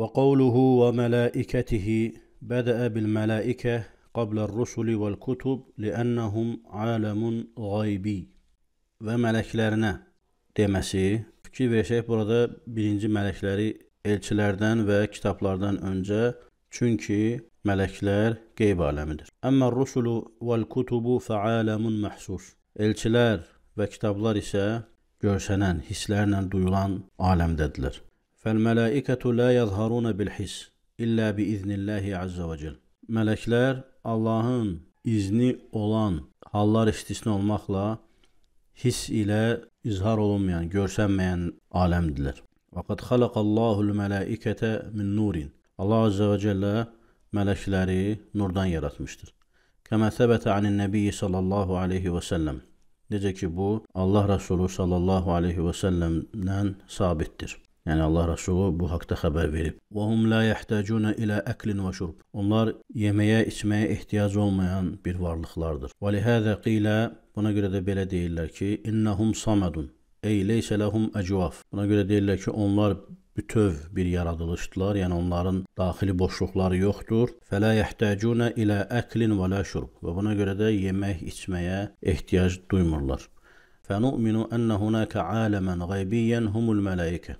وقوله وملائكته بدأ بالملائكة قبل الرسل والكتب لأنهم عالم غaybi və mələklərinə deməsi. Fikir versək, burada birinci mələkləri elçilərdən və kitablardan öncə, çünki mələklər qeyb aləmidir. Əmmə rusulu vəl kutubu fəaləmun məhsus. Elçilər və kitablar isə görsənən, hisslərlə duyulan aləmdədirlər. Fəl-mələikətu la yəzharuna bil-hiss illə bi-iznilləhi azza və cəl. Mələklər Allahın izni olan hallar istisna olmaqla hiss ilə izhar olunmayan, görsənməyən aləmdirlər. Vaqad xalaqallahu l-mələikətə min nurin. Allah azza və cəllə mələkləri nurdan yaratmışdır. Kəmə səbətə anin nəbiyyi sallallahu aleyhi və səlləm. Necə ki, bu Allah Rəsulü sallallahu aleyhi və səlləmdən sabitdir. Yəni Allah Rəsulü bu haqda xəbər verib. Və hum la yahtacuna ilə əklin və şurb. Onlar yeməyə, içməyə ehtiyac olmayan bir varlıqlardır. Və lihəzə qilə buna görə də belə deyirlər ki, innahum samadun. Ey leysə ləhum əcvaf. Buna görə deyirlər ki, onlar bütöv bir yaradılışdılar, yəni onların daxili boşluqları yoxdur. Fələ yəhtəcunə ilə əklin və la şurb. Və buna görə də yemək, içməyə ehtiyac duymurlar. Fənu'minu ənə hunəkə aləmən qaybiyyən humul mələikə.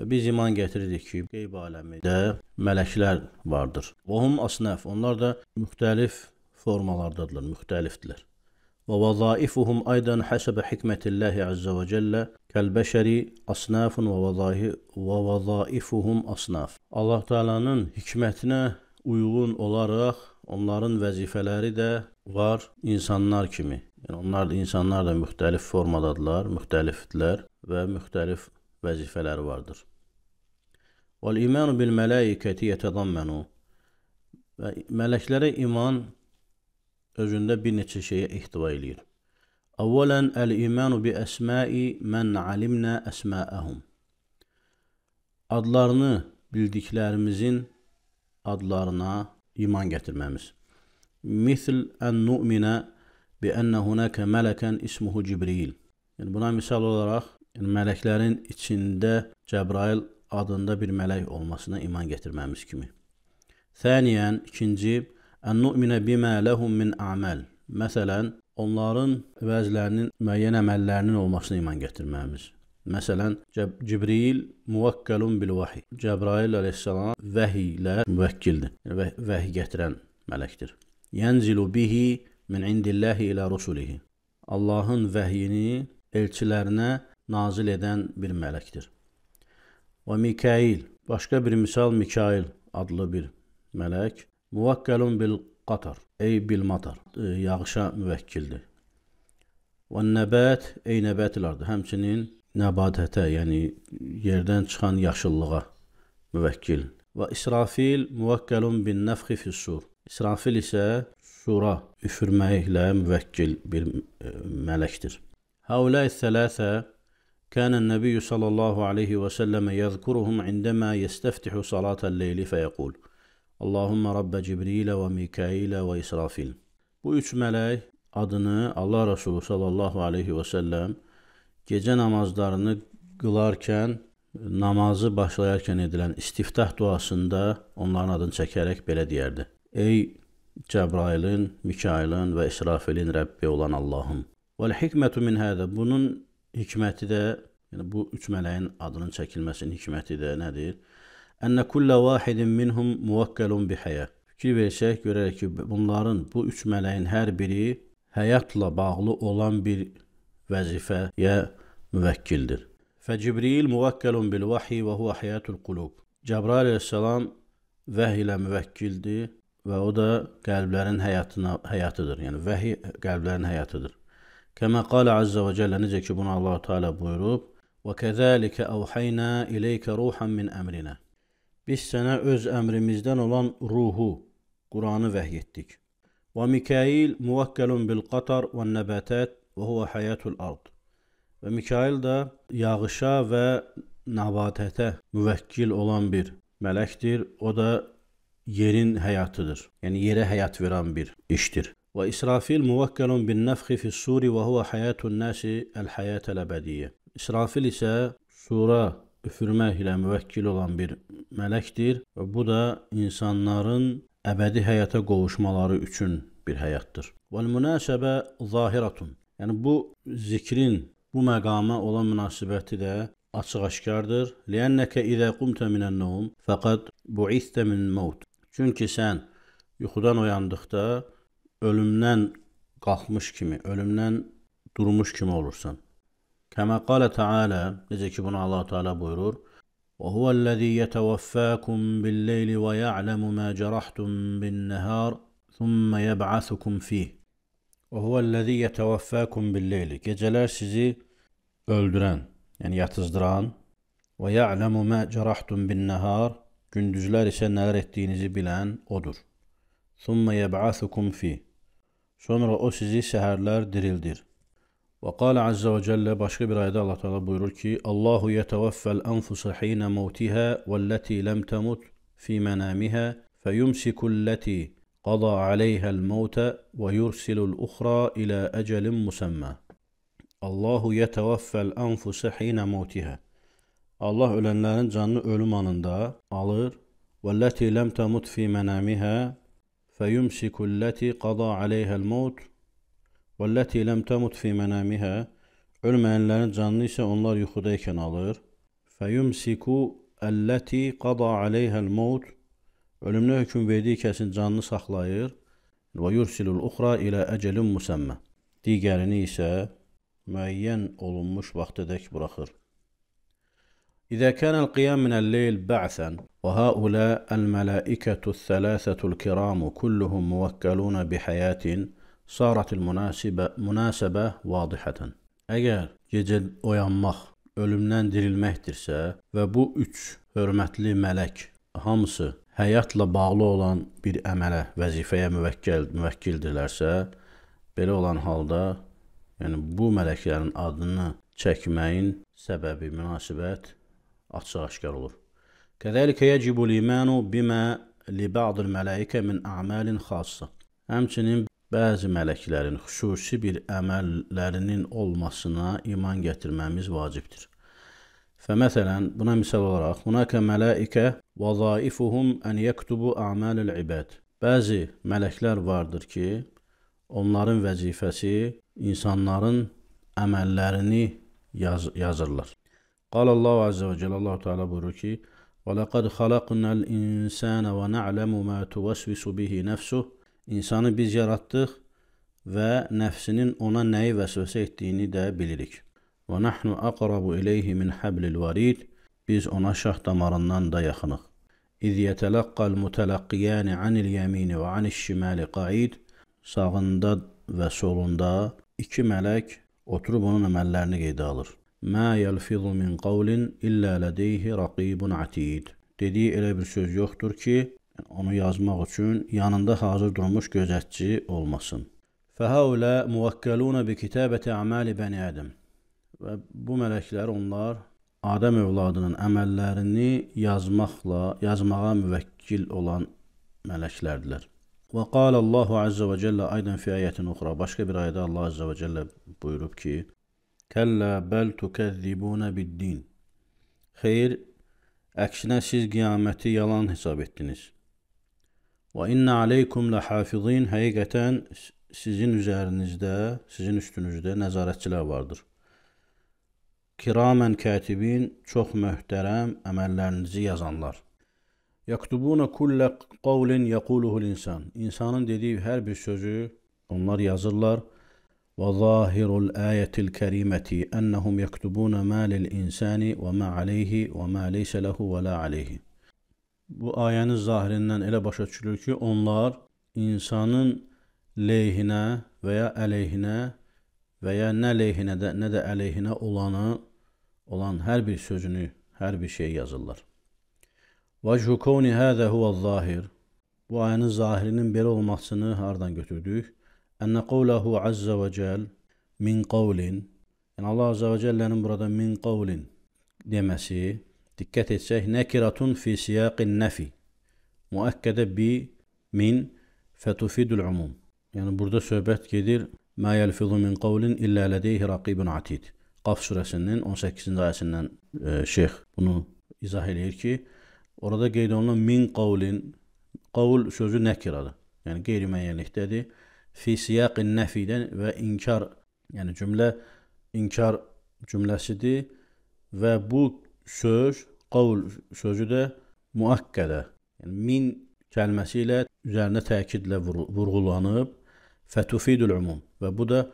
Biz iman gətiririk ki, qeyb aləmində mələklər vardır. Və hum asnaf, onlar da müxtəlif formalardadırlar, müxtəlifdirlər. Və vəzaifuhum aydan hasabə hikmətillahi azza və cəllə kəlbəşəri asnafun və vəzahi və vəzaifuhum asnaf. Allah Taala'nın hikmətinə uyğun olaraq onların vəzifələri də var insanlar kimi. Yəni onlar da insanlar da müxtəlif formadadırlar, müxtəlifdirlər və müxtəlif vəzifələri vardır. Vəl imanu bil mələikəti yetədammanu və mələklərə iman özündə bir neçə şeyə ehtiva eləyir. Əvvələn əl-imanu bi əsmai mən alimnə əsmaəhum. Adlarını bildiklərimizin adlarına iman gətirməmiz. Misl ən nu'minə bi ənə hunəkə mələkən ismuhu Cibril. Yəni buna misal olaraq yəni mələklərin içində Cəbrail adında bir mələk olmasına iman gətirməmiz kimi. Thaniyan, ikinci, Ən nu'minə bimə ləhum min a'məl. Məsələn, onların vəzlərinin müəyyən əməllərinin olmasına iman gətirməyimiz. Məsələn, Cibril muvakkəlun bil vahiy. Cəbrail əleyhissalam vəhiy ilə müvəkkildir. Yəni vəhiy gətirən mələkdir. Yənzilu bihi min indillahi ilə rusulihi. Allahın vəhiyini elçilərinə nazil edən bir mələkdir. Və Mikail, başqa bir misal Mikail adlı bir mələk Muvakkəlun bil qatar, ey bil matar, e, yağışa müvəkkildir. Və nəbət, ey nəbətil ardı, həmçinin nəbatətə, yəni yerdən çıxan yaşıllığa müvəkkil. Və İsrafil muvakkəlun bin nəfxi fissur. İsrafil isə sura üfürməklə müvəkkil bir e, mələkdir. Həulə thələthə كان النبي صلى الله عليه وسلم يذكرهم عندما يستفتح صلاة الليل فيقول Allahumma Rabbə Cibrilə və Mikailə və İsrafil. Bu üç mələk adını Allah Resulü sallallahu aleyhi və səlləm gecə namazlarını qılarkən, namazı başlayarkən edilən istiftah duasında onların adını çəkərək belə deyərdi. Ey Cəbrailin, Mikailin və İsrafilin Rəbbi olan Allahım. Vəl hikmətu min hədə. Bunun hikməti də, yəni bu üç mələyin adının çəkilməsinin hikməti də nədir? Ənə kullə vahidin minhum muvakkəlun bi həyə. Fikir versək, görərək ki, bunların, bu üç mələyin hər biri həyatla bağlı olan bir vəzifəyə müvəkkildir. Fəcibril muvakkəlun bil vahyi və huvə həyatul qulub. Cəbrail əleyhissalam vəhy ilə müvəkkildir və o da qəlblərin həyatına həyatıdır. Yəni vəhy qəlblərin həyatıdır. Kəmə qala azza və cəllə necə ki bunu Allah Teala buyurub: "Və kəzəlikə əvhayna ileykə ruhan min əmrinə." Biz sənə öz əmrimizdən olan ruhu, Quranı vəhy etdik. Və Mikail muvakkəlun bil qatar və nəbətət və huvə həyatul ard. Və Mikail da yağışa və nəbatətə müvəkkil olan bir mələkdir. O da yerin həyatıdır. Yəni yerə həyat verən bir işdir. Bin nəfxi fis suri və huvə həyatun nasi əl-həyatəl əbədiyyə. İsrafil isə sura üfürmək ilə müvəkkil olan bir mələkdir və bu da insanların əbədi həyata qovuşmaları üçün bir həyatdır. Vəl münasəbə zahiratun. Yəni bu zikrin bu məqama olan münasibəti də açıq-aşkardır. Liənnəkə izə qumta minən-nawm fəqad bu'istə min maut. Çünki sən yuxudan oyandıqda ölümdən qalxmış kimi, ölümdən durmuş kimi olursan. Kəmə qalə Teala, necə ki bunu Allah Teala buyurur: "Və huvellezî yeteveffâkum bil-leyli və ya'lemu mâ cerahtum bin-nehâr, thumma yeb'asukum fîh." Və huvellezî yeteveffâkum bil-leyli. Gecələr sizi öldürən, yəni yatızdıran və ya'lemu mâ cerahtum bin-nehâr, gündüzlər isə nələr etdiyinizi bilən odur. Thumma yeb'asukum fîh. Sonra o sizi səhərlər dirildir. Və qala azza və cəllə başqa bir ayədə Allah Teala buyurur ki: "Allahu yeteveffel enfusa hina mautiha vellati lem temut fi manamiha feyumsiku allati qada aleyha'l mauta ve yursilul ukhra ila musamma." Allahu yeteveffel enfusa hina mautiha. Allah ölənlərin canını ölüm anında alır. Vellati lem temut fi manamiha feyumsiku allati qada aleyha'l maut وَالَّتِي لَمْ تَمُتْ فِي مَنَامِهَا Ölməyənlərin canını isə onlar yuxudaykən alır. فَيُمْسِكُ الَّتِي قَضَى عَلَيْهَا الْمَوْتِ Ölümünə hökm verdiyi kəsin canını saxlayır. وَيُرْسِلُ الْأُخْرَى إِلَى أَجَلٍ مُسَمَّى Digərini isə müəyyən olunmuş vaxtadək buraxır. إذا كان القيام من الليل بعثا وهؤلاء الملائكة الثلاثة الكرام كلهم موكلون بحياة Saratil münasibə münasibə vadihatan. Əgər gecə oyanmaq ölümdən dirilməkdirsə və bu üç hörmətli mələk hamısı həyatla bağlı olan bir əmələ, vəzifəyə müvəkkil müvəkkildirlərsə, belə olan halda, yəni bu mələklərin adını çəkməyin səbəbi, münasibət açıq-aşkar olur. Kəzəlikə yəcibu l-imanu bimə li ba'd al-mələikə min a'malin xassa. Həmçinin bəzi mələklərin xüsusi bir əməllərinin olmasına iman gətirməmiz vacibdir. Fəməsələn, buna misal olaraq, hunaka mələikə vəzaifuhum ən yəktubu a'malul ibad. Bəzi mələklər vardır ki, onların vəzifəsi insanların əməllərini yaz yazırlar. Allah azza və cəllə Allah Teala buyurur ki: "Və laqad xalaqnal insana və na'lamu ma tuwaswisu bihi nefsuhu İnsanı biz yaratdıq və nəfsinin ona nəyi vəsvəsə etdiyini də bilirik. Nahnu aqrabu ilayhi min hablil varid. Biz ona şah damarından da yaxınıq. Yetələqqal mutalaqqiyan anil yamini və anil şimali qaid. Sağında və solunda iki mələk oturub onun əməllərini qeydə alır. Mə yəlfizu min qawlin illə ladeyhi raqibun atid. Dediyi elə bir söz yoxdur ki, onu yazmaq üçün yanında hazır durmuş gözətçi olmasın. Fəhəulə muvəkkəlunə bi kitabəti əməli bəni Ədəm. Və bu mələklər onlar Adəm övladının əməllərini yazmaqla, yazmağa müvəkkil olan mələklərdirlər. Və qala Allahu azza və cəllə aydan fi ayətin uxra. Başqa bir ayədə Allah azza və cəllə buyurub ki: "Kəllə bəl tukəzzibuna bid-din." Xeyr, əksinə siz qiyaməti yalan hesab etdiniz. Və inna aleykum lahafizin həqiqətən sizin üzərinizdə, sizin üstünüzdə nəzarətçilər vardır. Kiramən katibin çox möhtərəm əməllərinizi yazanlar. Yaktubuna kullə qavlin yaquluhul insan. İnsanın dediyi hər bir sözü onlar yazırlar. Yaktubuna ma lil insani və ma aleyhi və ma leysə lehu və la aleyhi bu ayənin zahirindən elə başa düşülür ki, onlar insanın leyhinə və ya əleyhinə və ya nə leyhinə də, nə də olanı olan hər bir sözünü, hər bir şey yazırlar. Vəchu kavni həzə huvəz-zahir. Bu ayənin zahirinin belə olmasını hardan götürdük? Ənə qavləhu azza və cəl min qavlin. Yəni Allah azza və cəllənin burada min qavlin deməsi Dikkat etsək, nəkiratun fi siyaqin nəfi. Müəkkədə bi, min, fətufidul umum. Yəni burada söhbət gedir, mə yəlfizu min qavlin illə lədeyhi raqibun atid. Qaf surəsinin 18-ci ayəsindən e, şeyx bunu izah eləyir ki, Orada qeyd olunan min qavlin qavl sözü nəkiradır. Yəni qeyri-müəyyənlikdədir. Fi siyaqin nəfidən və inkar, yəni cümlə inkar cümləsidir və bu söz, qavl sözü də muakkədə. Yəni min kəlməsi ilə üzərində təkidlə vurğulanıb fətufidul umum və bu da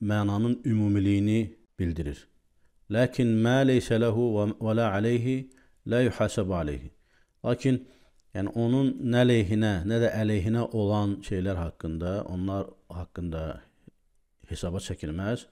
mənanın ümumiliyini bildirir. Lakin mə leysə lehu və la aleyhi la yuhasab aleyhi. Lakin yəni onun nə leyhinə, nə də əleyhinə olan şeylər haqqında, onlar haqqında hesaba çəkilməz.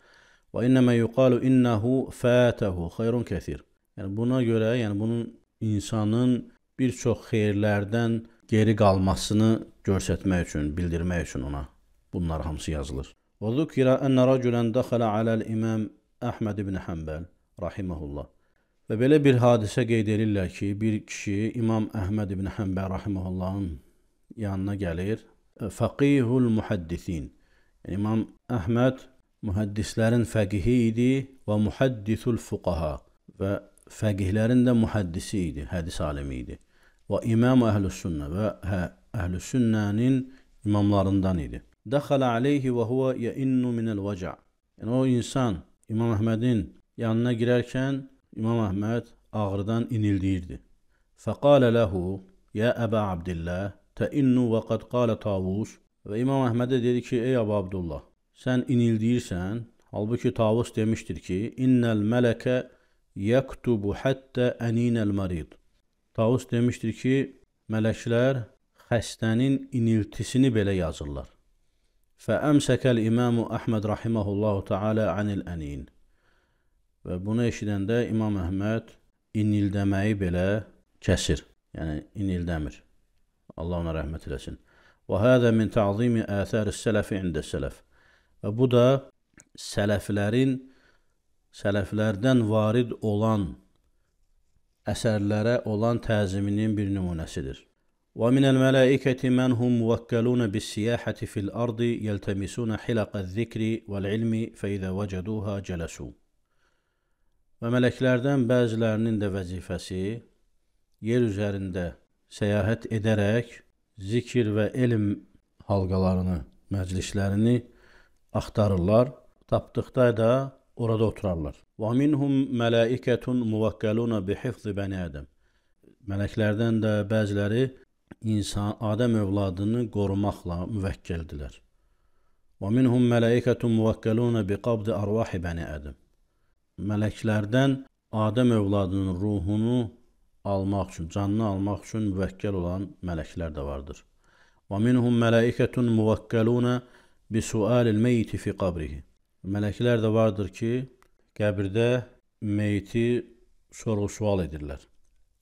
Və innəmə yuqalu innehu fatahu xeyrun kəsir. Yəni buna görə, yəni bunun insanın bir çox xeyirlərdən geri qalmasını göstərmək üçün, bildirmək üçün ona bunlar hamısı yazılır. Və zukira enne raculan dakhala ala'l-imam Əhməd ibn Həmbəl rahimehullah. Və belə bir hadisə qeyd edirlər ki, bir kişi İmam Əhməd ibn Həmbəl rahimehullahın yanına gəlir. Faqihul muhaddisin. Yəni, İmam Əhməd mühəddislərin fəqihi idi və muhaddisul fuqaha və fəqihlərin də muhaddisi idi, hədis alimi idi. Və imam əhlüs sünnə və hə, əhlüs sünnənin imamlarından idi. Dəxələ aleyhi və huve yəinnu minəl vəca. Yəni o insan İmam Əhmədin yanına girərkən İmam Əhməd ağrıdan inildiyirdi. Fəqalə ləhu, yə əbə Abdillah, təinnu və qad qalə tavus. Və İmam Əhmədə dedi ki, ey Əbə Abdullah, sən inildiyirsən, halbuki tavus demişdir ki, innəl mələkə yəktubu həttə əninəl mərid. Tavus demişdir ki, mələklər xəstənin iniltisini belə yazırlar. Fəəmsəkəl İmamu Əhməd rahiməhullahu ta'ala anil ənin. Və bunu eşidəndə İmam Əhməd inildəməyi belə kəsir. Yəni inildəmir. Allah ona rəhmət eləsin. Və hada min ta'zimi əsəris-sələf indəs-sələf. Və bu da sələflərin sələflərdən varid olan əsərlərə olan təziminin bir nümunəsidir. Və minəl mələikəti mən hum muvəkkəlunə bis-siyahəti fil-ardı yeltəmisuna hilaqa zikri vəl-ilmi fəizə vəcəduha cələsu. Və mələklərdən bəzilərinin də vəzifəsi yer üzərində səyahət edərək zikir və elm halqalarını, məclislərini axtarırlar. Tapdıqda da orada oturarlar. Və minhum mələikətun muvakkəluna bi hifzi bəni Ədəm. Mələklərdən də bəziləri insan Adəm övladını qorumaqla müvəkkəldilər. Və minhum mələikətun muvakkəluna biqabdi arvahi bəni Ədəm mələklərdən Adəm övladının ruhunu almaq üçün, canını almaq üçün müvəkkəl olan mələklər də vardır. Və minhum mələikətun muvəkkəlunə bi sualil meyti fi qabrihi. Mələklər də vardır ki, qəbirdə meyti sorğu-sual edirlər.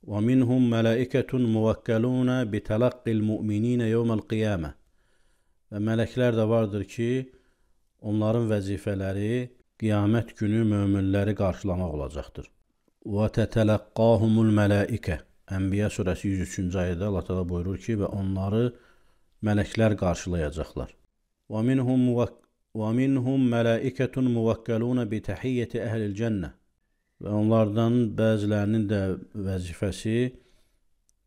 Və minhum mələikətun muvəkkəlunə bi tələqqil mümininə yevməl qiyamə. Və mələklər də vardır ki, onların vəzifələri qiyamət günü möminləri qarşılamaq olacaqdır. Və tətələqqahumul mələikə. Ənbiya surəsi 103-cü ayədə Allah təala buyurur ki, və onları mələklər qarşılayacaqlar. Və minhum və minhum mələikətun muvakkəlun bi tahiyyati əhlil cənnə. Və onlardan bəzilərinin də vəzifəsi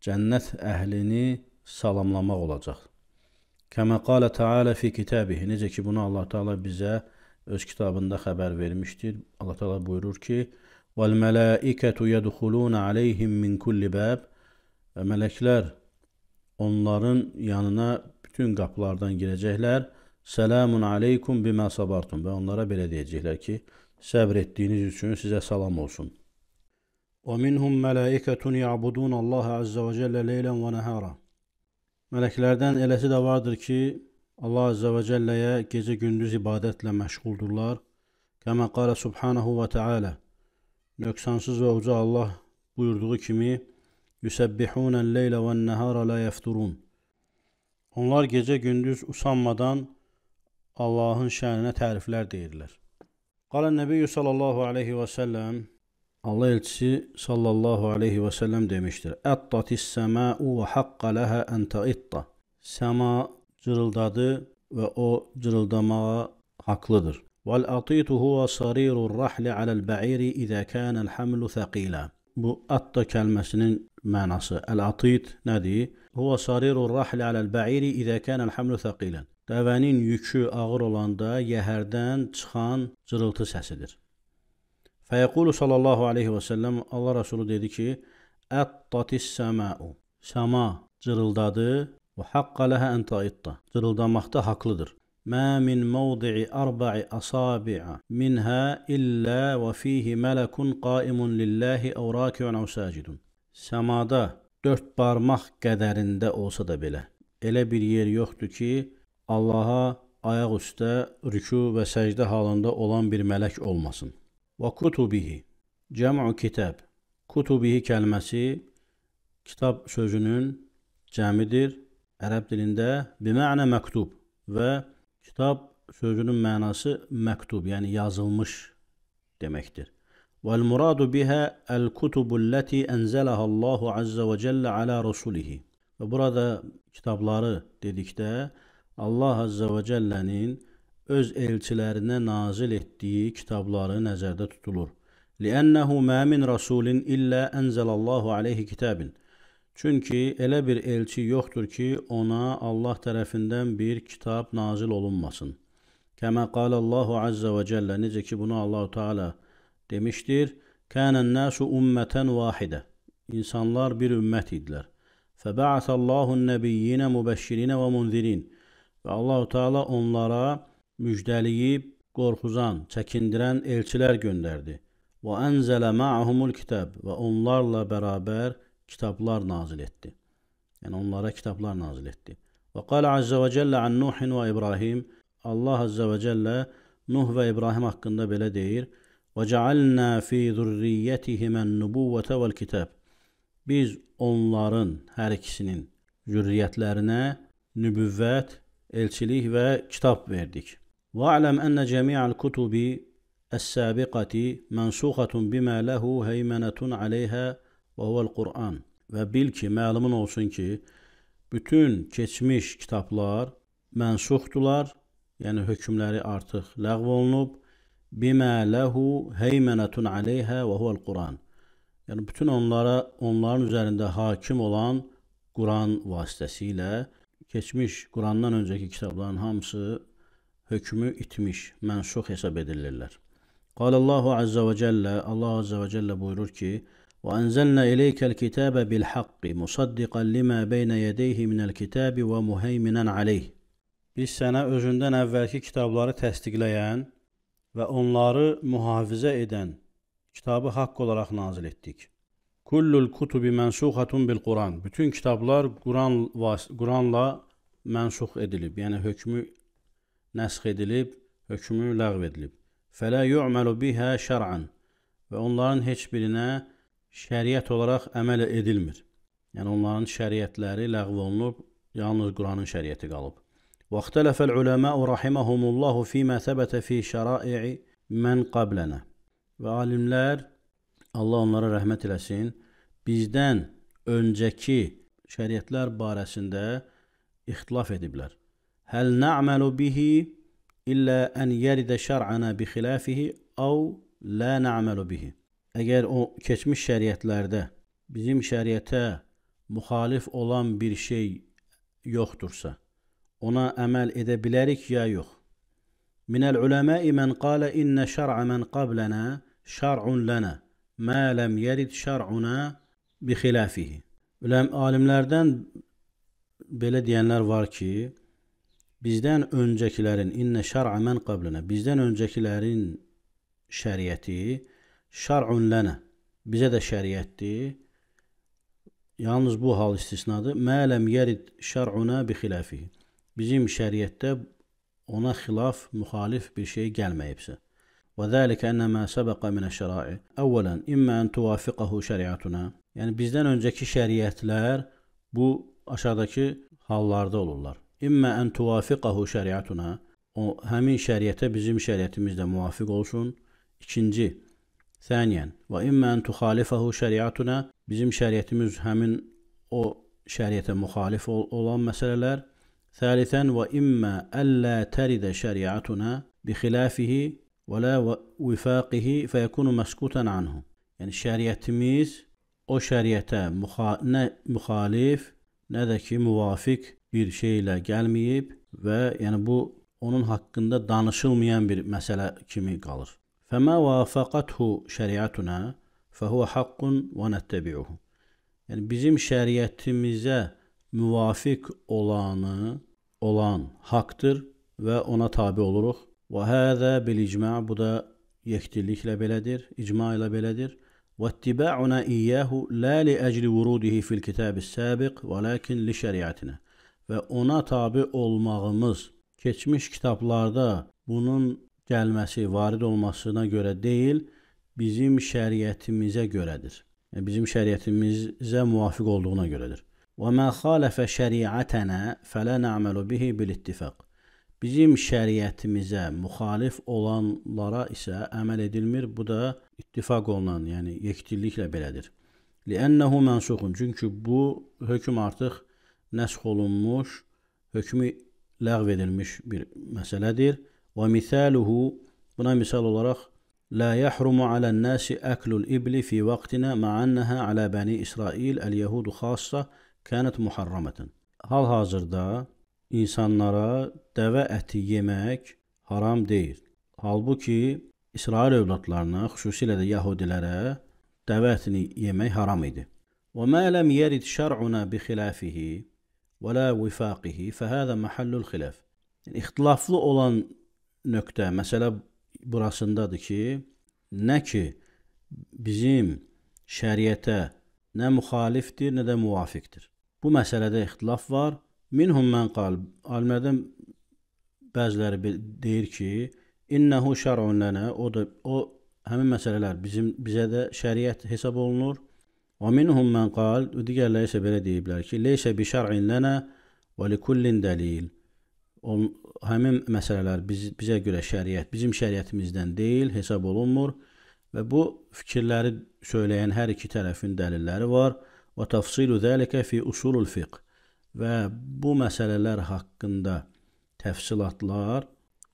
cənnət əhlini salamlamaq olacaq. Kəmə qalə Teala fi kitabihi. Necə ki bunu Allah Teala bizə öz kitabında xəbər vermişdir. Allah Teala buyurur ki: "Vel mələikətu yedxulun aleyhim min kulli bab." Və mələklər onların yanına bütün qapılardan girəcəklər. Selamun aleykum bima sabartum. Və onlara belə deyəcəklər ki, səbr etdiyiniz üçün sizə salam olsun. Və minhum mələikətun ya'budun Allah azza və cəllə leylən və nəhara. Mələklərdən eləsi də vardır ki, Allah azza və cəlləyə gecə gündüz ibadətlə məşğuldurlar. Kəmə qala subhanahu və təala. Nöqsansız və uca Allah buyurduğu kimi Yüsəbbihunəl leylə və nəhara la yefturun. Onlar gecə gündüz usanmadan Allahın şəninə təriflər deyirlər. Qala Nəbiyyu sallallahu aleyhi və səlləm Allah elçisi sallallahu aleyhi və səlləm demişdir. Əttatis səma'u və haqqa ləhə ən taitta. Səma cırıldadı və o cırıldamağa haqlıdır. Val atitu huwa sarirur rahl alal ba'iri idha kana al hamlu thaqila. Bu atta kəlməsinin mənası el-atit nədir? Huwa sarirur rahl alal ba'iri idha kana al hamlu thaqilan. Dəvənin yükü ağır olanda yəhərdən çıxan cırıltı səsidir. Fəyəqulu sallallahu aleyhi və səlləm Allah Rəsulu dedi ki, Əttatis səma'u. Səma cırıldadı Və haqqa ləhə ən taitta. Cırıldamaqda haqlıdır. Mə min mawdi'i arba'i asabi'a minhə illə və fihi mələkun qaimun lillahi əv rakiun əv sacidun. Səmada dörd barmaq qədərində olsa da belə, elə bir yer yoxdur ki, Allaha ayaq üstə rüku və səcdə halında olan bir mələk olmasın. Və kutubihi, cəm'u kitab. Kutubihi kəlməsi kitab sözünün cəmidir Ərəb dilində bimə'nə məktub və Kitab sözünün mənası məktub, yəni yazılmış deməkdir. Vel muradu biha el kutubullati enzalaha Allahu azza ve celle ala rasulihi. Və burada kitabları dedikdə Allah azza və cellənin öz elçilərinə nazil etdiyi kitabları nəzərdə tutulur. Li'annahu ma min rasulin illa enzalallahu alayhi kitabin. Çünki elə bir elçi yoxdur ki, ona Allah tərəfindən bir kitab nazil olunmasın. Kəmə qala Allahu azza və cəllə necə ki bunu Allahu Teala demişdir: "Kənən nasu ummatan vahidə." İnsanlar bir ümmət idilər. Fəba'asallahu an-nebiyyina mubeşşirin və munzirin. Və Allahu Teala onlara müjdəliyib, qorxuzan, çəkindirən elçilər göndərdi. Və ənzələ ma'ahumul kitab və onlarla bərabər kitablar nazil etdi. Yəni onlara kitablar nazil etdi. Və qala azza və cəllə an Nuhin və İbrahim Allah azza və cəllə Nuh və İbrahim haqqında belə deyir: "Və cealna fi zurriyyətihimən-nubuvvətə vel-kitab." Biz onların hər ikisinin zürriyyətlərinə nübüvvət, elçilik və kitab verdik. Və aləm ənə cəmi'al kutubi əs-sabiqati mənsuxatun bima lahu heymanatun aleyha və huvəl Qur'an. Və bil ki, məlumun olsun ki, bütün keçmiş kitablar mənsuxdular, yəni hökmləri artıq ləğv olunub. Bimə ləhu heymənətun aleyhə və huvəl Qur'an. Yəni bütün onlara onların üzərində hakim olan Quran vasitəsilə keçmiş Qurandan öncəki kitabların hamısı hökmü itmiş, mənsux hesab edilirlər. Qalallahu azza və cəllə Allah azza və cəllə buyurur ki: وأنزلنا إليك الكتاب بالحق مصدقا لما بين يديه من الكتاب ومهيمنا عليه. Biz sənə özündən əvvəlki kitabları təsdiqləyən və onları mühafizə edən kitabı haqq olaraq nazil etdik. Kullul kutubi mənsuxatun bil Quran. Bütün kitablar Quran Quranla mənsux edilib, yəni hökmü nəsx edilib, hökmü ləğv edilib. Fələ yu'malu biha şər'an. Və onların heç birinə şəriət olaraq əməl edilmir. Yəni onların şəriətləri ləğv olunub, yalnız Quranın şəriəti qalıb. Vaxtələfəl uləmə rahiməhumullahu fimə səbətə fi şəraii mən qablənə. Və alimlər Allah onlara rəhmət eləsin, bizdən öncəki şəriətlər barəsində ixtilaf ediblər. Həl na'malu bihi illə ən yeridə şər'ana bi xilafihi əv la na'malu bihi. Əgər o keçmiş şəriətlərdə bizim şəriətə müxalif olan bir şey yoxdursa, ona əməl edə bilərik ya yox? Minəl uləməi mən qalə innə şər'ə mən qablənə şər'un lənə mə ləm yərid şər'una bi xilafihi. Üləm alimlərdən belə deyənlər var ki, bizdən öncəkilərin innə şər'ə mən qablənə bizdən öncəkilərin şəriəti şər'un lənə bizə də şəriətdir. Yalnız bu hal istisnadır. Mələm yərid şər'una bi xilafihi. Bizim şəriətdə ona xilaf, müxalif bir şey gəlməyibsə. Və zəlikə ənə mə səbəqə minə şərai. Əvvələn, immə ən tuvafiqəhu şəriatuna. Yəni bizdən öncəki şəriətlər bu aşağıdakı hallarda olurlar. İmmə ən tuvafiqəhu şəriatuna. O həmin şəriətə bizim şəriətimiz də müvafiq olsun. İkinci, Thaniyan və immə ən tuxalifəhu şəriatuna bizim şəriətimiz həmin o şəriətə müxalif ol olan məsələlər. Thalithan və immə əllə təridə şəriatuna bi xilafihi və la vifaqihi fəyəkunu məskutan anhu. Yəni şəriətimiz o şəriətə müxa nə müxalif, nə də ki, müvafiq bir şeylə gəlməyib və yəni bu onun haqqında danışılmayan bir məsələ kimi qalır. Fəmə vafaqathu şəriatuna fəhuva haqqun və nəttəbi'uhu. Yəni bizim şəriətimizə müvafiq olanı olan haqqdır və ona tabe oluruq. Və həzə bil icma bu da yektilliklə belədir, icma ilə belədir. واتباعنا إياه لا لأجل وروده في الكتاب السابق ولكن لشريعتنا və ona tabe olmağımız keçmiş kitablarda bunun gəlməsi, varid olmasına görə deyil, bizim şəriətimizə görədir. Yəni bizim şəriətimizə müvafiq olduğuna görədir. Və mə xalafə şəriətənə fələ na'məlu bihi bil ittifaq. Bizim şəriətimizə müxalif olanlara isə əməl edilmir. Bu da ittifaq olunan, yəni yektilliklə belədir. Li'annahu mansuxun. Çünki bu hökm artıq nəsx olunmuş, hökmü ləğv edilmiş bir məsələdir. Və misaluhu buna misal olaraq لا يحرم على الناس أكل الإبل في وقتنا مع أنها على بني İsrail el-Yahud xassa kanat muharramatan. Hal-hazırda insanlara dəvə əti yemək haram deyil. Halbuki İsrail övladlarına, xüsusilə də Yahudilərə dəvə ətini yemək haram idi. Və mə ləm yerid şər'una bi xilafihi və la vifaqihi fəhədə məhəllül xilaf. Yəni, ixtilaflı olan nöqtə, məsələ burasındadır ki, nə ki bizim şəriətə nə müxalifdir, nə də müvafiqdir. Bu məsələdə ixtilaf var. Minhum mən qal. Alimlərdən bəziləri deyir ki, innehu şər'un lənə, o da o həmin məsələlər bizim bizə də şəriət hesab olunur. Və minhum mən qal, digərləri isə belə deyiblər ki, leysə bi şər'in lənə və likullin dəlil. O, həmin məsələlər biz, bizə görə şəriət, bizim şəriətimizdən deyil, hesab olunmur və bu fikirləri söyləyən hər iki tərəfin dəlilləri var. Və təfsilu zəlikə fi usulul fiqh. Və bu məsələlər haqqında təfsilatlar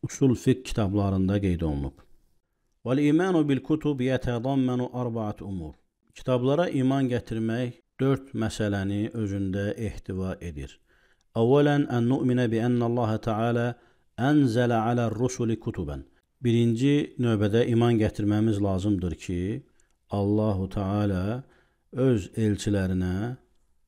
usul fiqh kitablarında qeyd olunub. Vəl imanu bil kutub yətədammanu arba'at umur. Kitablara iman gətirmək dörd məsələni özündə ehtiva edir. Əvvələn ən nu'minə bi ənəllaha Teala ənzələ alə-rusuli kutuban. Birinci növbədə iman gətirməmiz lazımdır ki, Allahu Teala öz elçilərinə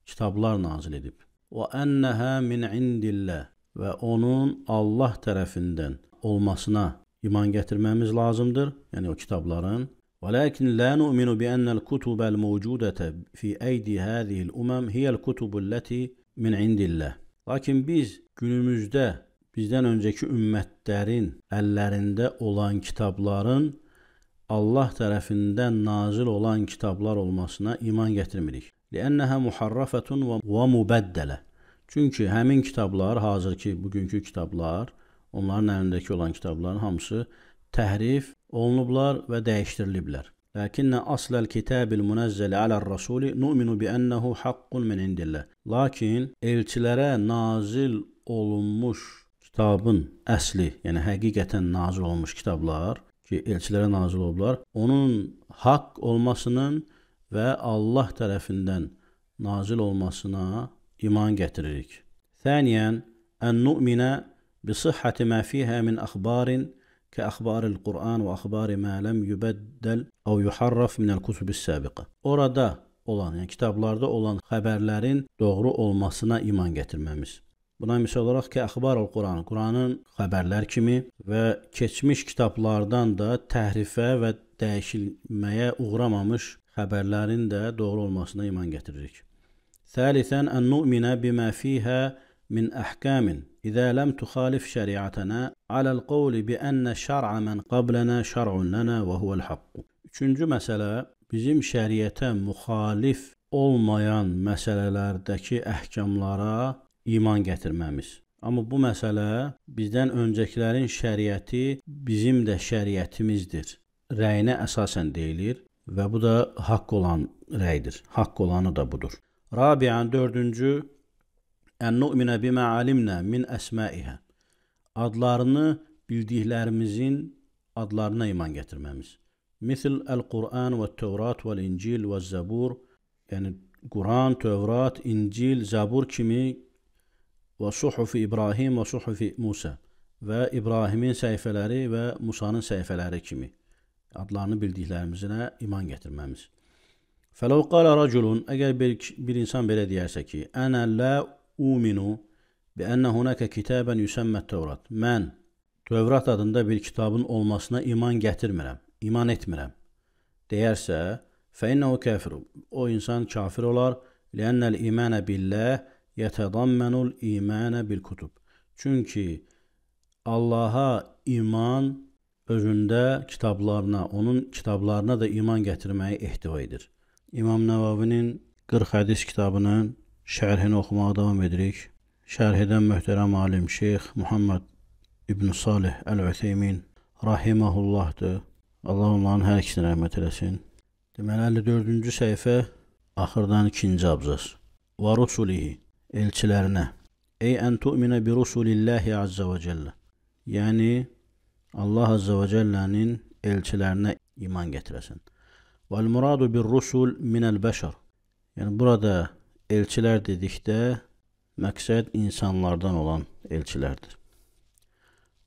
kitablar nazil edib. Və ennəhə min indillah və onun Allah tərəfindən olmasına iman gətirməmiz lazımdır. Yəni o kitabların ولكن لا نؤمن بأن الكتب الموجودة في أيدي هذه الأمم هي الكتب التي من عند الله. Lakin biz günümüzdə bizdən öncəki ümmətlərin əllərində olan kitabların Allah tərəfindən nazil olan kitablar olmasına iman gətirmirik. Li'annaha muharrafatun və mubaddalə. Çünki həmin kitablar, hazırki bugünkü kitablar, onların əlindəki olan kitabların hamısı təhrif olunublar və dəyişdiriliblər. Lakinnə asləl kitabil munazzəli alə'r-rasuli nu'minu bi annahu haqqun min indillah. Lakin elçilərə nazil olunmuş kitabın əsli, yəni həqiqətən nazil olmuş kitablar ki, elçilərə nazil olublar, onun haqq olmasının və Allah tərəfindən nazil olmasına iman gətiririk. Thaniyan, ən nu'minə bi sihhati ma fiha min akhbarin ka akhbaril Qur'an və akhbari ma lam yubaddal aw yuharraf min al-kutub as-sabiqa. Orada olan, yəni kitablarda olan xəbərlərin doğru olmasına iman gətirməmiz. Buna misal olaraq ki, əxbar Quran, Quranın xəbərlər kimi və keçmiş kitablardan da təhrifə və dəyişilməyə uğramamış xəbərlərin də doğru olmasına iman gətiririk. Thalithan an nu'mina bima fiha idza lam tukhalif şəriatana ala al-qawl bi anna şər'a man qablana şər'un lana və huwa al-haqq. Üçüncü məsələ bizim şəriətə müxalif olmayan məsələlərdəki əhkamlara iman gətirməmiz. Amma bu məsələ bizdən öncəkilərin şəriəti bizim də şəriətimizdir. Rəyinə əsasən deyilir və bu da haqq olan rəydir. Haqq olanı da budur. Rabiən dördüncü ən nu'minə bimə alimnə min əsməihə. Adlarını bildiklərimizin adlarına iman gətirməmiz. Misl el-Qur'an və Tevrat və İncil və Zəbur, yəni Quran, Tevrat, İncil, Zəbur kimi və suhufi İbrahim və suhufi Musa və İbrahimin səhifələri və Musanın səhifələri kimi adlarını bildiklərimizə iman gətirməmiz. Fələv qala raculun, əgər bir, bir insan belə deyərsə ki, ənə la uminu bi ənə hunaka kitaban yusamma Tevrat. Mən Tövrat adında bir kitabın olmasına iman gətirmirəm, iman etmirəm. Deyərsə, فإنه كافر o insan kafir olar لأن الإيمان بالله يتضمن الإيمان بالكتب çünkü Allah'a iman özündə kitablarına, onun kitablarına da iman gətirməyi ehtiva edir. İmam Nəvavinin 40 hədis kitabının şərhini oxumağa davam edirik. Şərh edən möhtərəm alim Şeyx Muhammed İbn Salih Əl-Ütheymin rahimehullahdır. Allah onların hər ikisinə rəhmət eləsin. Deməli 54-cü səhifə axırdan ikinci abzas. Və rusulihi elçilərinə. Ey ən tu'minə bi rusulillahi azza və cəllə. Yəni Allah azza və cəllənin elçilərinə iman gətirəsən. Vəl muradu bir rusul minəl bəşər. Yəni burada elçilər dedikdə məqsəd insanlardan olan elçilərdir.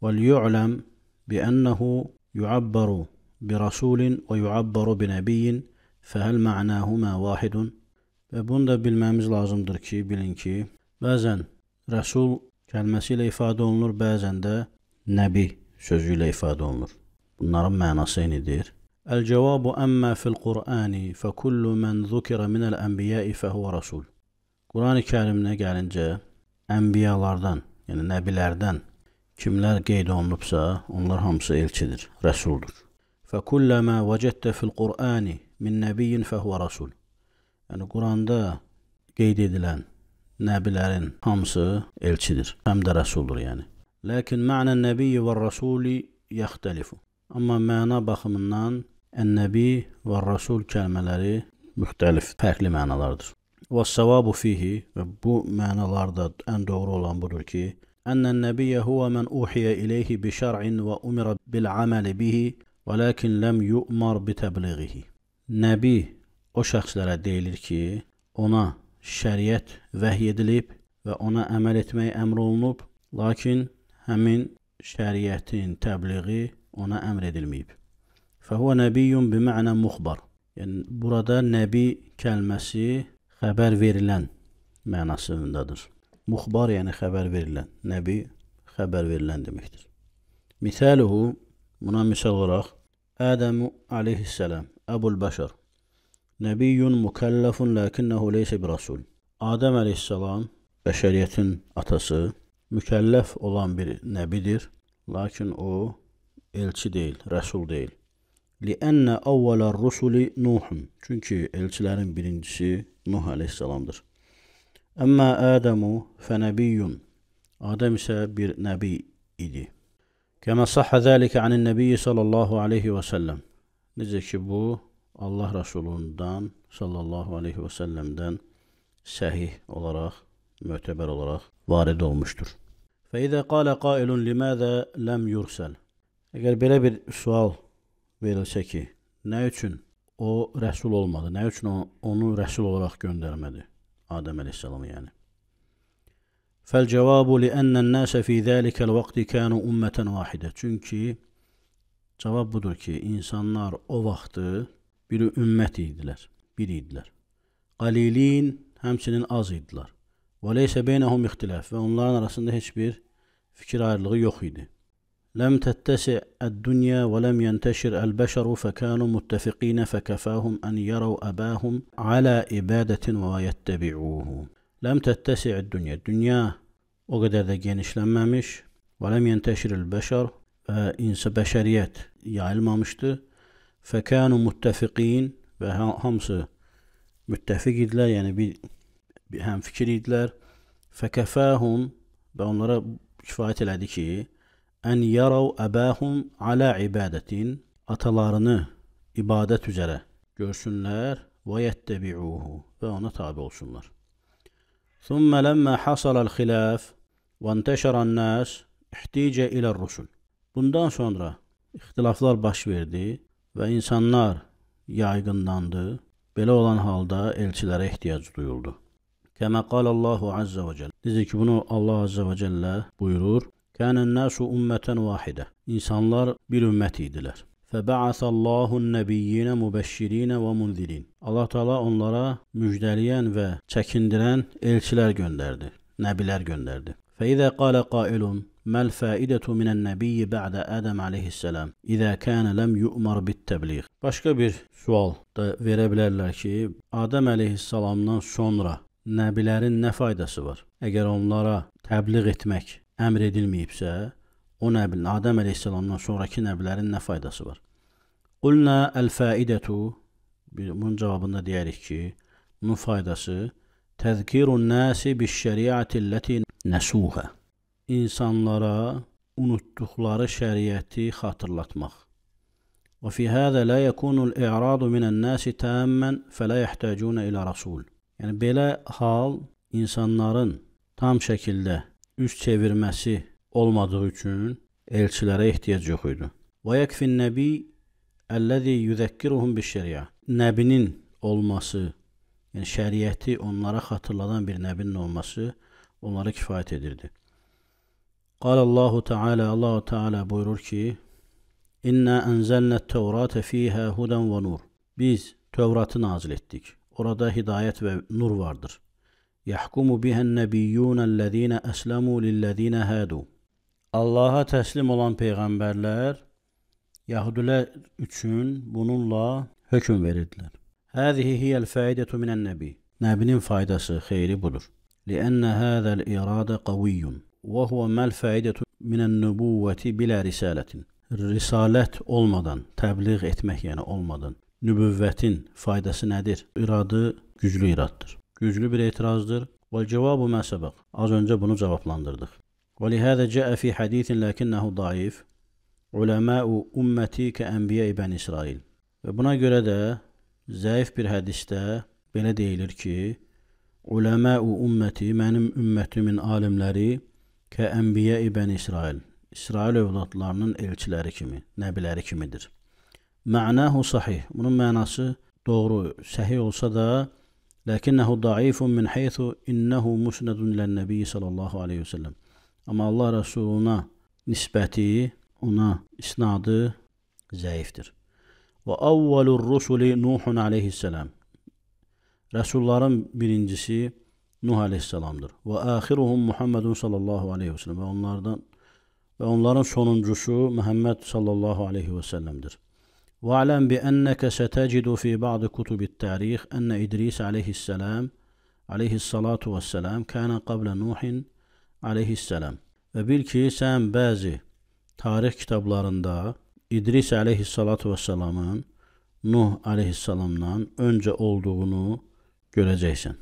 Vəl yu'ləm bi ənəhu yu'abbaru برسول ويعبر بنبي فهل معناهما واحد Və bunu da bilməmiz lazımdır ki, bilin ki, bəzən rəsul kəlməsi ilə ifadə olunur, bəzən də nəbi sözü ilə ifadə olunur. Bunların mənası eynidir. Əl-cəvabu əmmə fil-Qur'ani fəkullu mən zukira minəl-ənbiyəi fəhuvə rasul. Qurani Kərimə gəlincə, ənbiyalardan, yəni nəbilərdən kimlər qeyd olunubsa, onlar hamısı elçidir, rəsuldur. Fəkulləmə vəcəddə fil Qur'ani min nəbiyyin fəhvə rəsul. Yəni Quranda qeyd edilən nəbilərin hamısı elçidir, həm də rəsuldur yəni. Lakin məna nəbiyyi və rəsuli yaxtəlifu. Amma məna baxımından ən-nəbi və rəsul kəlmələri müxtəlif, fərqli mənalardır. Və səvabu fihi və bu mənalarda ən doğru olan budur ki, ənnən nəbiyyə huvə mən uhiyə ileyhi bi şər'in və umirə bil aməli bihi və lakin ləm yu'mar bi təbliğihi. Nəbi o şəxslərə deyilir ki, ona şəriət vəhy edilib və ona əməl etmək əmr olunub, lakin həmin şəriətin təbliği ona əmr edilməyib. Fəhvə nəbiyyun bimənə muxbar. Yəni, burada nəbi kəlməsi xəbər verilən mənasındadır. Muxbar yəni xəbər verilən, nəbi xəbər verilən deməkdir. Misaluhu Buna misal olaraq Ədəmu aleyhissalam, Əbul Bəşər. Nəbiyyun mükəlləfun lakinnehu leysə bir rasul. Adəm aleyhissalam bəşəriyyətin atası, mükəlləf olan bir nəbidir, lakin o elçi deyil, rəsul deyil. Liənnə əvvələr rusuli Nuhun. Çünki elçilərin birincisi Nuh aleyhissalamdır. Əmmə Ədəmu fənəbiyyun. Adəm isə bir nəbi idi. Kəmə səhhə zəlikə anin nəbiyyi sallallahu aleyhi və səlləm. Necə ki, bu Allah Rasulundan sallallahu aleyhi və səlləmdən səhih olaraq, mötəbər olaraq varid olmuşdur. Fəidə qalə qailun limədə ləm yursəl. Əgər belə bir sual verilsə ki, nə üçün o rəsul olmadı. Nə üçün o, onu rəsul olaraq göndərmədi? Adəm əleyhissalam yəni. Fəl cavabu li annən nəsə fi zəlikəl vaqti kanu ummətən vahidə. Çünki cavab budur ki, insanlar o vaxtı bir ümmət idilər, bir idilər. Qalilin həmçinin az idilər. Və leysə beynəhum ixtilaf və onların arasında heç bir fikir ayrılığı yox idi. لم تتسع الدنيا ولم ينتشر البشر فكانوا متفقين فكفاهم أن يروا أباهم على إبادة ويتبعوه. لم تتسع الدنيا. الدنيا وقدر دقينش لما مش. ولم ينتشر البشر إنس بشريات يعلممشتı فكانوا متفقين ve hamısı لا يعني yəni بهم فكريد həm فكفاهم بأن رب və العديكي ən yarav əbəhum alə ibadətin atalarını ibadət üzərə görsünlər və yəttəbi'uhu və ona tabi olsunlar. Thumma lamma hasala al-khilaf və intəşara an-nas ihtiyaca ilə rusul. Bundan sonra ixtilaflar baş verdi və insanlar yayğınlandı. Belə olan halda elçilərə ehtiyac duyuldu. Kəmə qalə Allahu Azza və Cəll. Necə ki, bunu Allah Azza və Cəllə buyurur. Kənən nasu ummətən vahidə. İnsanlar bir ümmət idilər. Fəbə'asallahu nəbiyyinə mübəşşirinə və munzirin. Allah Teala onlara müjdələyən və çəkindirən elçilər göndərdi, nəbilər göndərdi. Fəidə qalə qailun Məl fəidətu minən nəbiyyi bə'də Ədəm aleyhissalam İzə kənə ləm yu'mar bit-təbliğ. Başqa bir sual da verə bilərlər ki, Adəm aleyhissalamdan sonra nəbilərin nə faydası var? Əgər onlara təbliğ etmək əmr edilməyibsə, o nəbil Adəm əleyhissalamdan sonrakı nəbilərin nə faydası var? Qulna əl-faidətu bunun cavabında deyərik ki, bunun faydası təzkirun nasi biş-şəriəti ləti nəsuhə insanlara unutduqları şəriəti xatırlatmaq. Və fi hada la yakunu al-i'radu minan-nasi tamman fala yahtacuna ila rasul. Yəni belə hal insanların tam şəkildə üz çevirməsi olmadığı üçün elçilərə ehtiyac yox idi. Və yekfin nəbi əlləzi yuzəkkiruhum biş-şəriə. Nəbinin olması, yəni şəriəti onlara xatırladan bir nəbinin olması onlara kifayət edirdi. Qalallahu Teala Allahu Teala buyurur ki: İnna enzelnet Tevrate fiha huden ve nur. Biz Tevrat'ı nazil ettik. Orada hidayet ve nur vardır. Yahkumu bihen nebiyyunellezine eslemu lillezine hadu. Allah'a teslim olan peygamberler Yahudilər üçün bununla hökm verirdilər. Həzihi hiyəl faidetu minən nəbi. Nəbinin faydası, xeyri budur. Liənnə hədəl iradə qaviyyun. وهو ما الفائدة من النبوة bila risaletin. Risalət olmadan, təbliğ etmək yəni olmadan nübüvvətin faydası nədir? İradı güclü iraddır. Güclü bir etirazdır. Və cavabı mə səbəq. Az öncə bunu cavablandırdıq. Və lihədə cəə fi hadisin lakinnehu daif. Uləməu ümməti kə ənbiyə ibən İsrail. Və buna görə də zəif bir hədisdə belə deyilir ki, Uləməu ümməti, mənim ümmətimin alimləri Kə ənbiyə ibən İsrail. İsrail övladlarının elçiləri kimi, nəbiləri kimidir. Mənahu sahih. Bunun mənası doğru, səhih olsa da, lakinnehu daifun min haythu innehu musnadun ilən-nəbi sallallahu alayhi və səlləm. Amma Allah Rəsuluna nisbəti, ona isnadı zəifdir. Və avvalur rusuli Nuhun alayhissalam. Rəsulların birincisi Nuh aleyhisselamdır. Ve ahiruhum Muhammedun sallallahu aleyhi ve sellem. Ve onlardan ve onların sonuncusu Muhammed sallallahu aleyhi ve sellem'dir. وَاعْلَمْ بِأَنَّكَ سَتَجِدُ فِي بَعْضِ كُتُبِ التَّارِيخِ أَنَّ إِدْرِيسَ عليه السلام عليه الصلاة والسلام كان قبل نوح عليه السلام. Ve bil ki sen bazı tarih kitaplarında İdris aleyhissalatu vesselamın Nuh aleyhisselamdan önce olduğunu göreceksin.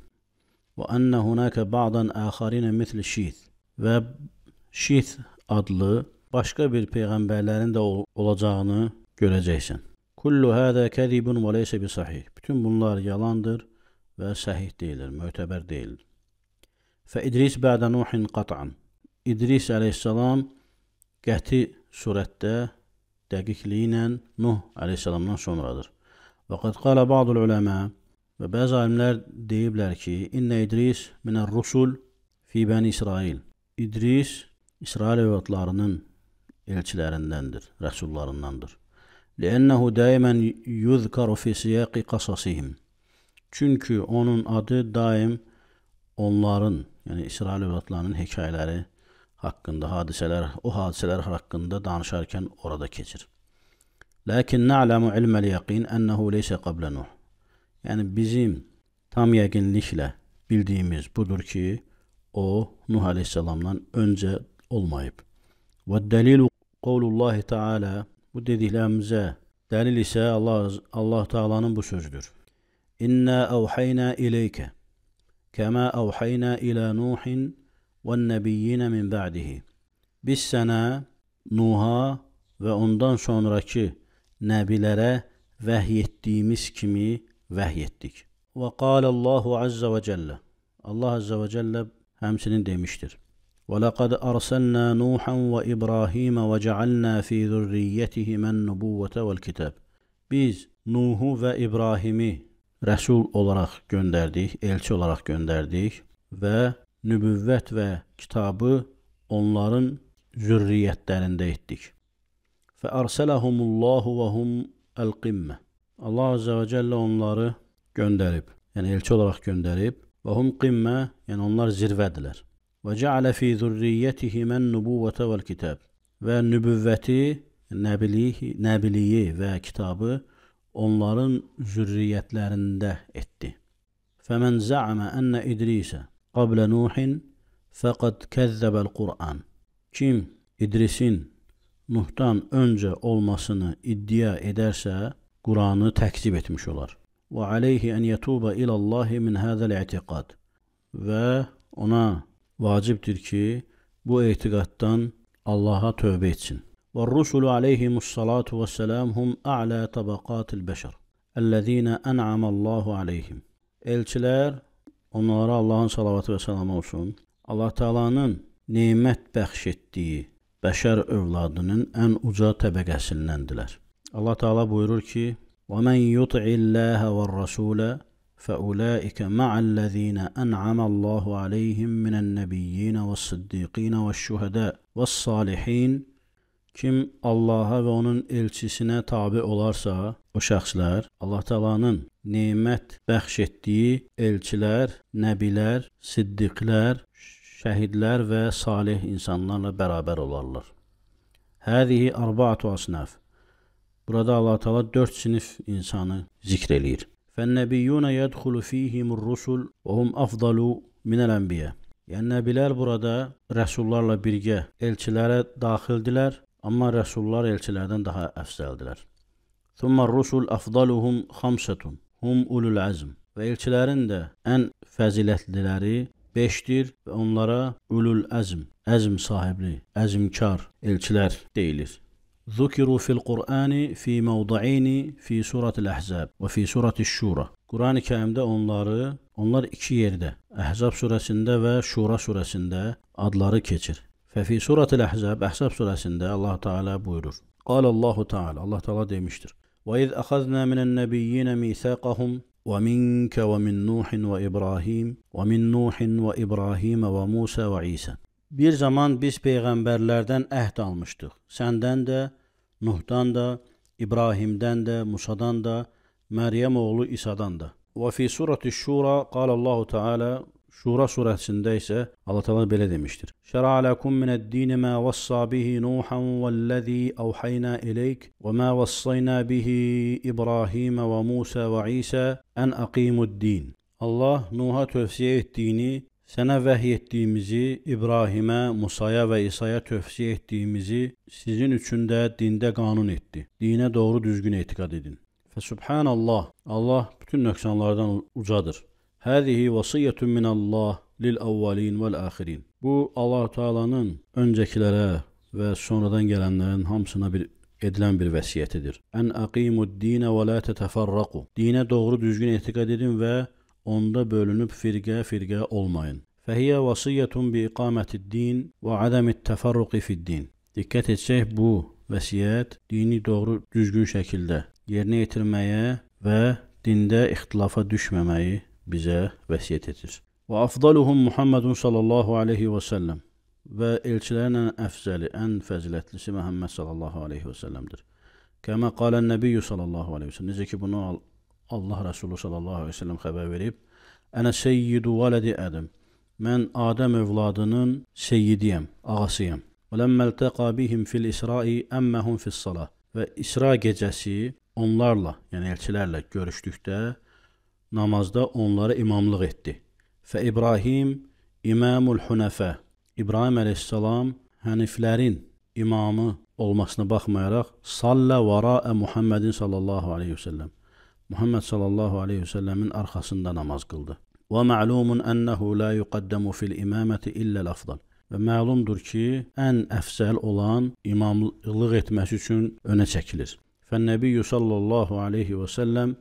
وأن هناك بعضا آخرين مثل Şith və Şith adlı başqa bir peyğəmbərlərin də olacağını görəcəksən. Kullu hada kadibun və leysa bisahih. Bütün bunlar yalandır və səhih deyildir, mötəbər deyildir. Fə İdris bədə Nuhin qat'an. İdris əleyhissalam qəti surətdə dəqiqliyi ilə Nuh əleyhissalamdan sonradır. Və qad qala ba'dul uləmə Və bəzi alimlər deyiblər ki, İnnə İdris minər rusul fi bəni İsrail. İdris İsrail övladlarının elçilərindəndir, rəsullarındandır. Li'ənəhu daimən yuzkaru fi siyaqi qasasihim. Çünki onun adı daim onların, yəni İsrail övladlarının hekayələri haqqında, hadisələr, o hadisələr haqqında danışarkən orada keçir. Lakin na'lamu ilməl yaqin ənəhu leysə qablə Nuh. Yəni bizim tam yəqinliklə bildiyimiz budur ki, o Nuh əleyhissalamdan öncə olmayıb. Və dəlilu qavlullahi Teala bu dediklərimizə dəlil isə Allah Allah Taala'nın bu sözüdür. İnna awhayna ileykə kəma awhayna ilə Nuhin və nəbiyyinə min ba'dihi. Biz sənə Nuha və ondan sonraki nəbilərə vəhy etdiyimiz kimi vəhy etdik. Və qalallahu azza və cəllə. Allah azza və cəllə həmsinin demişdir. وَلَقَدْ أَرْسَلْنَا نُوحًا وَإِبْرَاهِيمَ وَجَعَلْنَا فِي ذُرِّيَّتِهِمَا النُّبُوَّةَ وَالْكِتَابَ biz Nuhu və İbrahimi rəsul olaraq göndərdik, elçi olaraq göndərdik və nübüvvət və kitabı onların zürriyyətlərində etdik. Və arsələhumullahu və hum əl-qimmə. Allah Azze və Cəllə onları göndərib, yəni elçi olaraq göndərib və hum qimmə, yəni onlar zirvədirlər. Və cəalə fi zürriyyətihi mən nübuvvətə vəl kitab və nübüvvəti, nəbiliyi, nəbiliyi və kitabı onların zürriyyətlərində etdi. Fəmən zəamə ənə İdrisə qablə Nuhin fəqad kəzzəbəl Qur'an. Kim İdrisin Nuhdan öncə olmasını iddia edərsə, Quranı təkzib etmiş olar. Və aleyhi ən yətuba ilallahi min hədəl i'tiqad. Və ona vacibdir ki, bu etiqaddan Allaha tövbə etsin. Və rusulu aleyhimussalatu və səlam hum a'la tabaqatil bəşər. Əllezina en'ama Allahu aleyhim. Elçilər onlara Allahın salavatı və salamı olsun. Allah Taala'nın nemət bəxş etdiyi bəşər övladının ən uca təbəqəsindəndirlər. Allah Taala buyurur ki: "Və men yuti'illaha və rasulahu فَأُولَٰئِكَ مَعَ الَّذ۪ينَ أَنْعَمَ اللّٰهُ عَلَيْهِمْ مِنَ النَّبِيِّينَ وَالصِّدِّيقِينَ وَالشُّهَدَاءِ وَالصَّالِحِينَ Kim Allah'a ve onun elçisine tabi olarsa, o şəxslər Allah Taala'nın nemət bəxş etdiyi elçilər, nəbilər, siddiqlər, şəhidlər və salih insanlarla bərabər olarlar. Həzihi arba'atu asnaf. Burada Allah Teala dört sinif insanı zikr eləyir. Fənnəbiyyuna yədxulu fihimur rusul və hum afdalu minəl ənbiyə. Yəni nəbilər burada rəsullarla birgə elçilərə daxildilər, amma rəsullar elçilərdən daha əfzəldilər. Thumma rusul afdaluhum xamsatun. Hum ulul azm. Və elçilərin də ən fəzilətliləri 5-dir və onlara ulul əzm, əzm sahibli, əzmkar elçilər deyilir. ذكروا في القرآن في موضعين في سورة الأحزاب وفي سورة الشورى Quran-ı Kərimdə onları, onlar iki yerdə, Əhzab surəsində və Şura surəsində adları keçir. Fəfi suratul Əhzab, Əhzab surəsində Allah Teala buyurur. Qala Allahu Teala, Allah Teala demişdir. Və iz əxəzna minən nəbiyyinə misaqahum və minkə və min Nuhin və İbrahim və min Nuhin və İbrahim və Musa və İsa. Bir zaman biz peyğəmbərlərdən əhd almışdıq. Səndən də, Nuhdan da, İbrahimdən də, Musadan da, Məryəm oğlu İsadan da. Və fi surati Şura qala Allahu Teala Şura surəsində isə Allah Teala belə demişdir. Şər'a lakum minəd-din ma vassa bihi Nuhan vəllazi awhayna ileyk və ma vassayna bihi İbrahim və Musa və İsa an aqimud-din. Allah Nuha tövsiyə etdiyini Sənə vəhy etdiyimizi, İbrahimə, Musaya və İsaya tövsiyə etdiyimizi sizin üçün də dində qanun etdi. Dinə doğru düzgün etiqad edin. Və subhanallah, Allah bütün nöqsanlardan ucadır. Həzihi vasiyyətun minallah lil əvvəlin vəl axirin. Bu Allah Taala'nın öncəkilərə və sonradan gələnlərin hamısına bir edilən bir vəsiyyətidir. Ən aqimud-dinə və la tətəfərraqu. Dinə doğru düzgün etiqad edin və onda bölünüb firqə-firqə olmayın. Fəhiyyə vasiyyətun bi iqamətid-din və adəmit təfərruqi fid-din. Diqqət etsək, bu vəsiyyət dini doğru düzgün şəkildə yerinə yetirməyə və dində ixtilafa düşməməyi bizə vəsiyyət edir. Və afdaluhum Muhammedun sallallahu aleyhi və səlləm və elçilərin ən əfzəli, ən fəzilətlisi Məhəmməd sallallahu aleyhi və səlləmdir. Kəmə qalən nəbiyyü sallallahu aleyhi və səlləm. Necə ki, bunu Allah Rəsulü sallallahu aleyhi ve sellem xəbər verib, Ənə seyyidu vələdi ədəm. Mən Adəm övladının seyyidiyəm, ağasıyam. Və ləmməltəqa bihim fil isra'i əmməhum fis salah. Və İsra gecəsi onlarla, yəni elçilərlə görüşdükdə namazda onlara imamlıq etdi. Fə İbrahim imamul hunəfə. İbrahim əleyhissalam həniflərin imamı olmasına baxmayaraq, sallə varaə Muhammedin sallallahu aleyhi ve sellem Muhammed sallallahu aleyhi və səlləmin arxasında namaz qıldı. Və ma'lumun ənəhu la yuqaddamu fil imaməti illəl afdal. Və məlumdur ki, ən əfsəl olan imamlıq etməsi üçün önə çəkilir. Fənnəbiyyü sallallahu aleyhi və səlləm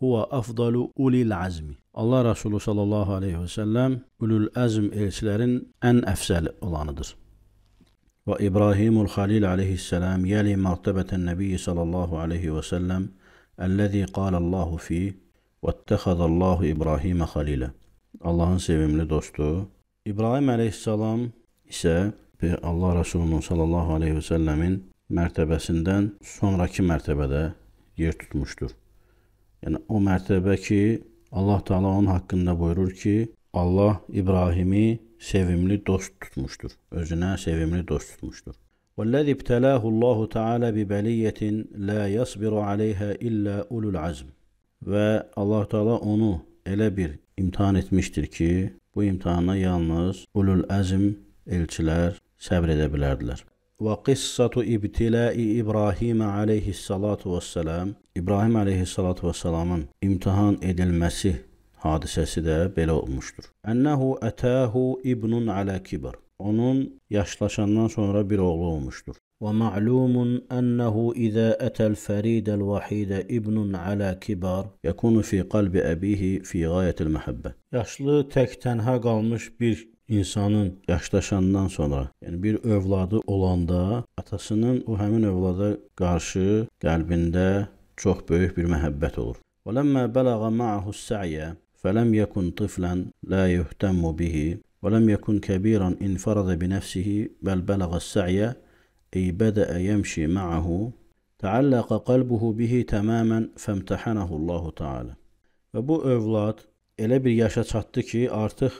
huwa afdalu ulil azmi. Allah Resulü sallallahu aleyhi və səlləm ulul əzm elçilərin ən əfsəli olanıdır. Və İbrahimul Xalil aleyhisselam yəli mərtəbətən nəbiyyi sallallahu aleyhi və səlləm Əlləzi qalallahu fi vəttəxədəllahu İbrahimə xalilə. Allahın sevimli dostu İbrahim əleyhissalam isə Allah Rəsulunun sallallahu aleyhi və səlləmin mərtəbəsindən sonrakı mərtəbədə yer tutmuşdur. Yəni o mərtəbə ki, Allah Taala onun haqqında buyurur ki, Allah İbrahimi sevimli dost tutmuşdur. Özünə sevimli dost tutmuşdur. وَالَّذِي ابْتَلَاهُ اللّٰهُ تَعَالَى بِبَلِيَّةٍ لَا يَصْبِرُ عَلَيْهَا إِلَّا أُولُو الْعَزْمِ Və Allah Taala onu elə bir imtahan etmişdir ki, bu imtahana yalnız ulul əzm elçilər səbr edə bilərdilər. Və qissatu ibtilai İbrahim alayhissalatu vesselam İbrahim alayhissalatu vesselamın imtahan edilməsi hadisəsi də belə olmuşdur. Ənəhu ətahu ibnun alə kibr. Onun yaşlaşandan sonra bir oğlu olmuşdur. ومعلوم أنه إذا أتى الفريد الوحيد ابن على كبار يكون في قلب أبيه في غاية المحبة. Yaşlı tək tənha qalmış bir insanın yaşdaşandan sonra, yəni bir övladı olanda atasının o həmin övlada qarşı qəlbində çox böyük bir məhəbbət olur. وَلَمَّا بَلَغَ مَعَهُ السَّعْيَ فَلَمْ يَكُنْ طِفْلًا لَا يُهْتَمُّ بِهِ وَلَمْ يَكُنْ كَبِيرًا انفرد بنفسه بل بلغ السعي أي بدأ يمشي معه تعلق قلبه به tamamen femtahanahu Allahu Teala. Və bu övlad elə bir yaşa çatdı ki, artıq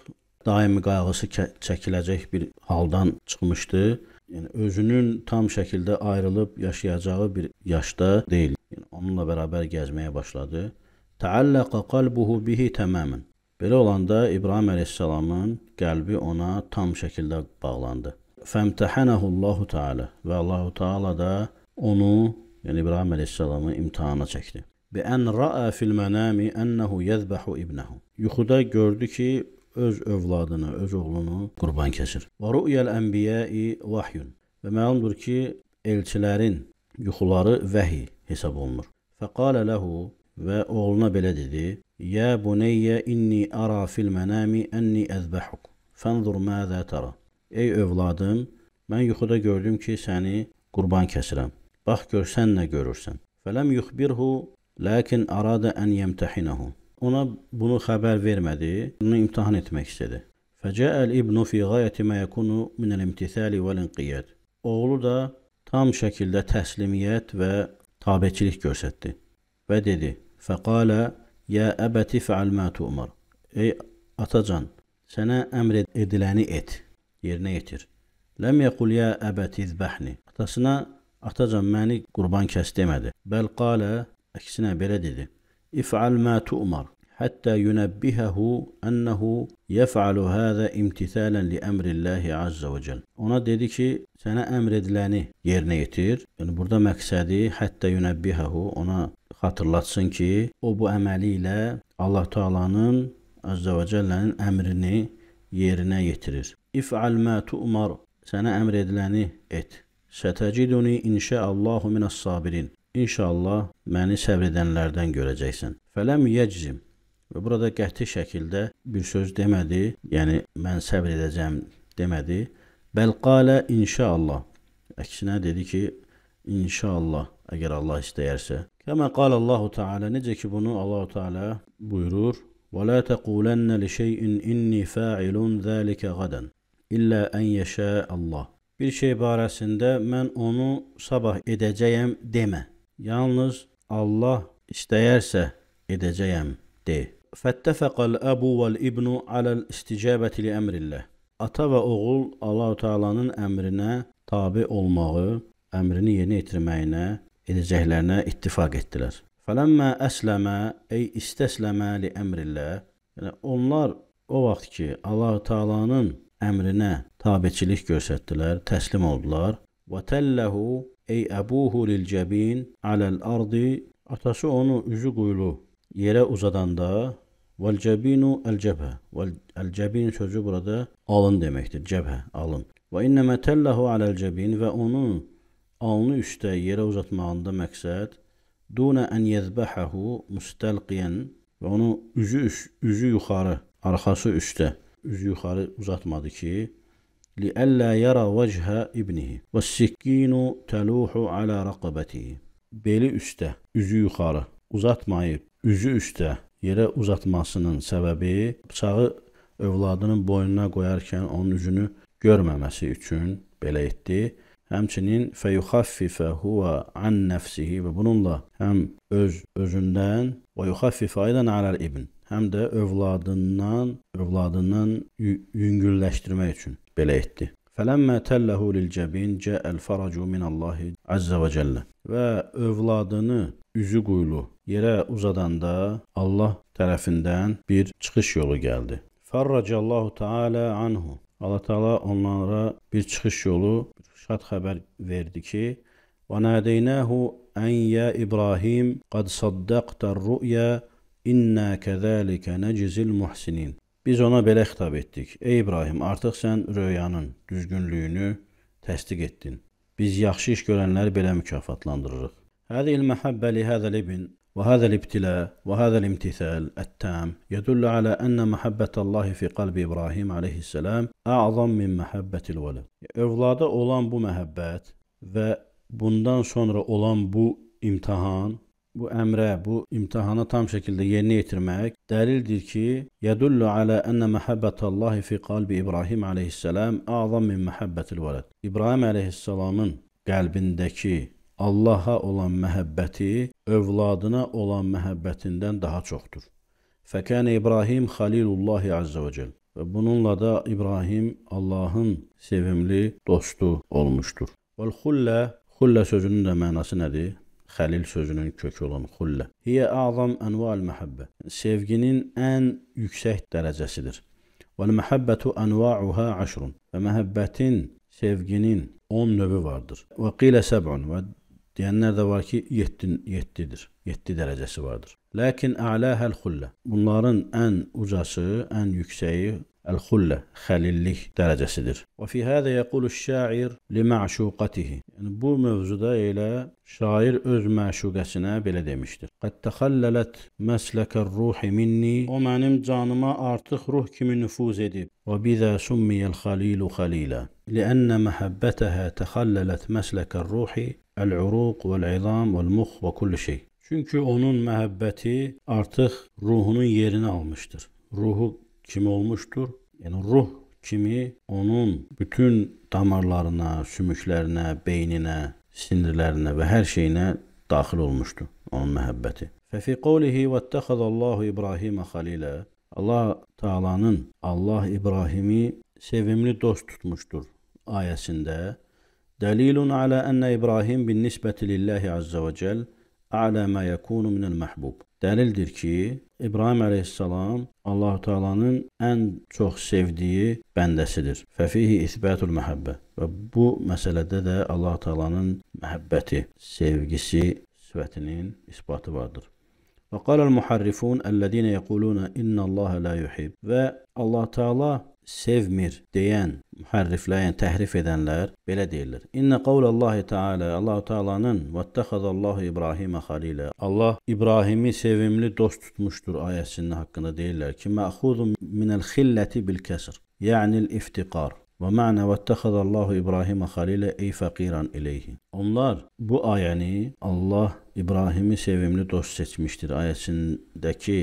daimi qayğısı çəkiləcək bir haldan çıxmışdı. Yəni özünün tam şəkildə ayrılıb yaşayacağı bir yaşda deyil. Yəni onunla bərabər gəzməyə başladı. Taallaqa qalbuhu bihi tamamen. Belə olanda İbrahim əleyhissalamın qəlbi ona tam şəkildə bağlandı. Fəmtəhənəhullahu Teala və Allahu Teala da onu, yəni İbrahim əleyhissalamı imtahana çəkdi. Bi ən ra'a fil mənami ennehu yezbahu ibnehu. Yuxuda gördü ki, öz övladını, öz oğlunu qurban kəsir. Və ru'yal anbiya'i vahyun. Və məlumdur ki, elçilərin yuxuları vəhi hesab olunur. Fəqalə lehu və oğluna belə dedi: "Ya bunayya inni ara fil manami anni azbahuk. Fanzur maza tara." Ey övladım, mən yuxuda gördüm ki, səni qurban kəsirəm. Bax gör sən nə görürsən. Fələm yuxbirhu, lakin arada ən yemtəhinahu. Ona bunu xəbər vermədi, onu imtahan etmək istədi. Fəcəəl ibnu fi qayəti mə yəkunu minəl imtithali vəl inqiyad. Oğlu da tam şəkildə təslimiyyət və tabeçilik göstərdi və dedi: "Fəqalə ya əbəti fəal mə tu'mar." Ey atacan, sənə əmr ediləni et yerinə yetir. Ləm yəqul ya əbəti izbəhni. Atasına, atacan məni qurban kəs demədi. Bəl qalə, əksinə belə dedi. İf'al mə tu'mar. Hətta yunəbbihəhu ənəhu yəf'alu həzə imtithələn li əmrillahi azza və cəl. Ona dedi ki, sənə əmr ediləni yerinə yetir. Yəni burada məqsədi hətta yunəbbihəhu ona xatırlatsın ki, o bu əməli ilə Allah Taala'nın azza və cəllənin əmrini yerinə yetirir. İf'al mə tu'mar. Sənə əmr ediləni et. Sətəciduni inşaallahu minas sabirin. İnşallah məni səbr edənlərdən görəcəksən. Fələm yeczim. Və burada qəti şəkildə bir söz demədi, yəni mən səbr edəcəm demədi. Bəl qalə inşaallah. Əksinə dedi ki, inşallah əgər Allah istəyərsə. Kəmə qala Allahu Teala necə ki bunu Allahu Teala buyurur. Və la təqulanna li şey'in inni fa'ilun zalika gadan illə en yəşə Allah. Bir şey barəsində mən onu sabah edəcəyəm demə. Yalnız Allah istəyərsə edəcəyəm de. Fəttəfəqəl əbu vəl ibnu aləl isticəbəti li əmrilləh. Ata və oğul Allah-u Teala'nın əmrinə tabi olmağı, əmrini yerinə yetirməyinə edəcəklərinə ittifaq etdilər. Fələmmə əsləmə ey istəsləmə li əmrilləh. Yəni onlar o vaxt ki, Allah Taala'nın əmrinə tabeçilik göstərdilər, təslim oldular. Və təlləhu ey əbuhu lil cəbin aləl ardı atası onu üzü quyulu yerə uzadanda vəl cəbinu əl cəbhə vəl əl cəbin sözü burada alın deməkdir, cəbhə, alın. Və innəmə təlləhu aləl cəbin və onun alnı üstə yerə uzatmağında məqsəd duna an yezbahahu mustalqiyan və onu üzü üzü yuxarı, arxası üstə, üzü yuxarı uzatmadı ki, li alla yara wajha ibnihi və sikkinu taluhu ala raqabatihi. Beli üstə, üzü yuxarı uzatmayıb, üzü üstə yerə uzatmasının səbəbi bıçağı övladının boynuna qoyarkən onun üzünü görməməsi üçün belə etdi. Həmçinin fəyuxaffifə huwa an nəfsihi və bununla həm öz özündən və yuxaffifə aydan aləl ibn həm də övladından, övladından yüngülləşdirmək üçün belə etdi. Fələmmə təlləhu lilcəbin cəəl faracu minallahi azzə və cəllə. Və övladını üzü quyulu yerə uzadanda Allah tərəfindən bir çıxış yolu gəldi. Farracallahu Teala anhu. Allah Teala onlara bir çıxış yolu, bir şad xəbər verdi ki, "Və nədeynahu an ya İbrahim qad saddaqta ar-ru'ya İnna kəzəlikə nəcizil muhsinin. Biz ona belə xitab etdik. Ey İbrahim, artıq sən röyanın düzgünlüyünü təsdiq etdin. Biz yaxşı iş görənləri belə mükafatlandırırıq. Həzil məhəbbə li həzəl ibn وهذا الابتلاء وهذا الامتثال التام يدل على أن محبة الله في قلب İbrahim aleyhisselam أعظم min محبة الولد. Övlada olan bu məhəbbət və bundan sonra olan bu imtihan bu əmrə, bu imtahana tam şəkildə yerinə yetirmək dəlildir ki, yədullu alə ənə məhəbbətəllahi fi qalbi İbrahim əleyhissalam azam min məhəbbətil vəlad. İbrahim əleyhissalamın qəlbindəki Allaha olan məhəbbəti övladına olan məhəbbətindən daha çoxdur. Fəkənə İbrahim Xalilullahi Azza və Cəl. Və bununla da İbrahim Allahın sevimli dostu olmuşdur. Vəl xullə, xullə sözünün də mənası nədir? Xəlil sözünün kökü olan xullə. Hiyə azam anval məhəbbə. Sevginin ən yüksək dərəcəsidir. Vəl məhəbbətu anva'uha aşrun. Və məhəbbətin, sevginin 10 növü vardır. Və qilə səb'un və deyənlər də var ki, 7 7-dir. 7 dərəcəsi vardır. Lakin a'lahəl xullə. Bunların ən ucası, ən yüksəyi الخلة xəlillik dərəcəsidir. Və fi hada yaqulu şair li ma'şuqatihi. Yəni bu mövzuda elə şair öz məşuqəsinə belə demişdir. Qad taxallalat məsləkər ruhi minni. O mənim canıma artıq ruh kimi nüfuz edib. Və bizə summiyəl xalilu xalilə. لأن محبتها تخللت مسلك الروح əl-uruq vəl-izam vəl-mux və kulli şey. Çünki onun məhəbbəti artıq ruhunun yerini almışdır. Ruhu kimi olmuşdur? Yəni ruh kimi onun bütün damarlarına, sümüklərinə, beyninə, sinirlərinə və hər şeyinə daxil olmuşdur onun məhəbbəti. Fəfi qavlihi vəttəxəzəllahu İbrahimə xalilə Allah Taala'nın Allah İbrahimi sevimli dost tutmuşdur ayəsində dəlilun alə ənə İbrahim lillahi azza və cəl alə mə yəkunu minəl məhbub. Dəlildir ki, İbrahim əleyhissalam Allah Taala'nın ən çox sevdiyi bəndəsidir. Fəfihi isbatul məhəbbə. Və bu məsələdə də Allah Taala'nın məhəbbəti, sevgisi sifətinin isbatı vardır. Və qala el-muharrifun ellezina yaquluna inna Allah la yuhib. Və Allah Taala sevmir deyən mühərrifləyən, təhrif edənlər belə deyirlər. İnne qavlallahi Teala Allahu Teala'nın vettehazallahu İbrahimə xalilə. Allah İbrahimi sevimli dost tutmuşdur ayəsinin haqqında deyirlər ki, məxuzun minəl xilləti bil kəsr. Yəni iftiqar. Və mənə vettehazallahu İbrahimə xalilə ey faqiran ileyhi. Onlar bu ayəni Allah İbrahimi sevimli dost seçmişdir ayəsindəki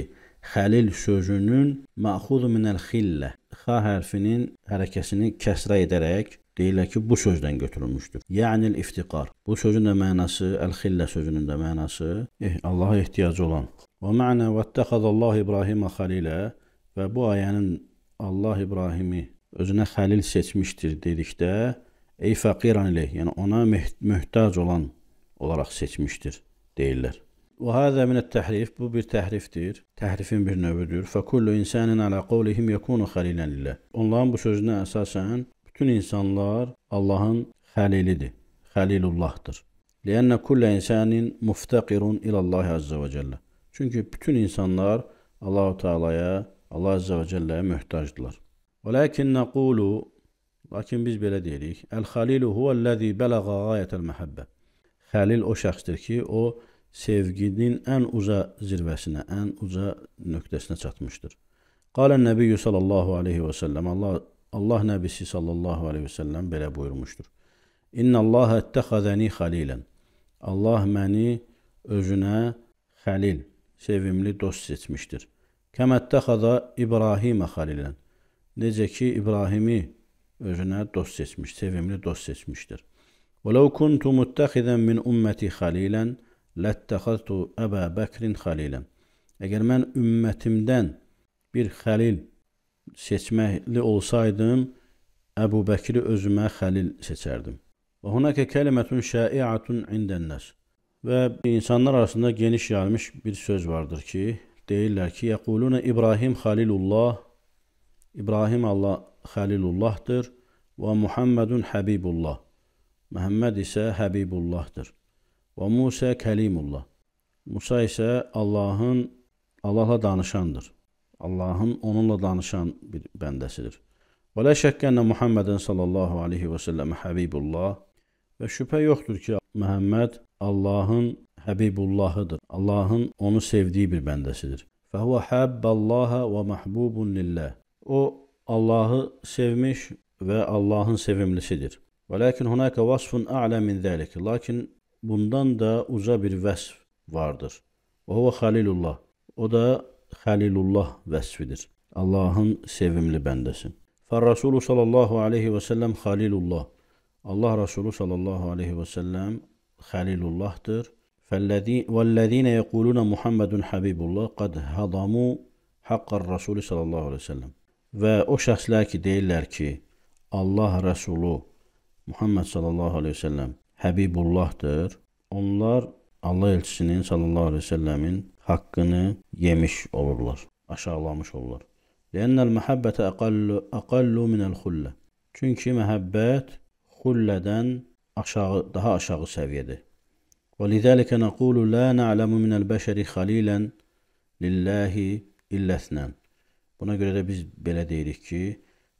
xəlil sözünün məxuzu minəl xillə xa hərfinin hərəkəsini kəsrə edərək deyirlər ki, bu sözdən götürülmüşdür. Yəni iftiqar. Bu sözün də mənası, əl-xillə sözünün də mənası eh, Allaha ehtiyacı olan. Və mənə vəttəxədəllahu İbrahimə xalilə və bu ayənin Allah İbrahimi özünə xəlil seçmişdir dedikdə ey faqiran ileyh, yəni ona möhtac olan olaraq seçmişdir deyirlər. Və həzə minət təhrif, bu bir təhrifdir, təhrifin bir növüdür. Fəkullu insanın alə qavlihim yekunu xəlilən lillah. Onların bu sözünə əsasən bütün insanlar Allahın xəlilidir, xəlilullahdır. Liənnə kullə insanin muftəqirun iləllahi azza və cəllə. Çünki bütün insanlar Allahu Teala'ya, Allah azza və cəlləyə möhtacdırlar. Lakin nəqulu Lakin biz belə deyirik. Əl-xəlilu huvəl-ləzi bələğə qayətəl məhəbbə. Xəlil o şəxsdir ki, o sevginin ən uca zirvəsinə, ən uca nöqtəsinə çatmışdır. Qalə Nəbiyyü sallallahu aleyhi və səlləm, Allah, Allah Nəbisi sallallahu aleyhi və səlləm belə buyurmuşdur. İnna Allah ettəxəzəni xalilən. Allah məni özünə xəlil, sevimli dost seçmişdir. Kəməttəxada İbrahimə xəlilən. Necə ki İbrahimi özünə dost seçmiş, sevimli dost seçmişdir. Və law kuntu muttaxidan min ummati lattaxadtu Əbə Bəkrin xalilan. Əgər mən ümmətimdən bir xəlil seçməkli olsaydım, Əbu Bəkri özümə xəlil seçərdim. Və hunaka kelimetun şai'atun ində'n-nas. Və insanlar arasında geniş yayılmış bir söz vardır ki, deyirlər ki, yəquluna İbrahim xalilullah, İbrahim Allah xəlilullahdır və Muhammedun Həbibullah. Məhəmməd isə Həbibullahdır. Və Musa Kəlimullah. Musa isə Allahın Allahla danışandır. Allahın onunla danışan bir bəndəsidir. Və la şəkkə ənə Muhammeden sallallahu aleyhi və səlləm Həbibullah və şübhə yoxdur ki, Məhəmməd Allahın Həbibullahıdır. Allahın onu sevdiyi bir bəndəsidir. Fəhvə həbbəllaha və məhbubun lillah. O Allahı sevmiş və Allahın sevimlisidir. Və lakin hunaka vasfun a'la min zalik. Lakin bundan da uca bir vəsf vardır. Və huwa Xalilullah. O da Xəlilullah vəsfidir. Allahın sevimli bəndəsi. Fər-Rasulü sallallahu aleyhi və səlləm Xəlilullah. Allah Rasulü sallallahu aleyhi və səlləm Xəlilullahdır. وَالَّذ۪ينَ يَقُولُونَ مُحَمَّدٌ حَبِيبُ اللّٰهِ قَدْ هَضَمُوا حَقَّ الرَّسُولِ sallallahu aleyhi və səlləm. Və o şəxslər ki, deyirlər ki, Allah Rəsulu Muhammed sallallahu aleyhi və səlləm Həbibullahdır. Onlar Allah elçisinin sallallahu aleyhi və səlləmin haqqını yemiş olurlar, aşağılamış olurlar. Lennel məhəbbətə aqallu aqallu minel xullə. Çünki məhəbbət xullədən aşağı daha aşağı səviyyədir. Və lidəlikə nəqulu la na'lamu minel bəşəri xalilan lillahi illətnən. Buna görə də biz belə deyirik ki,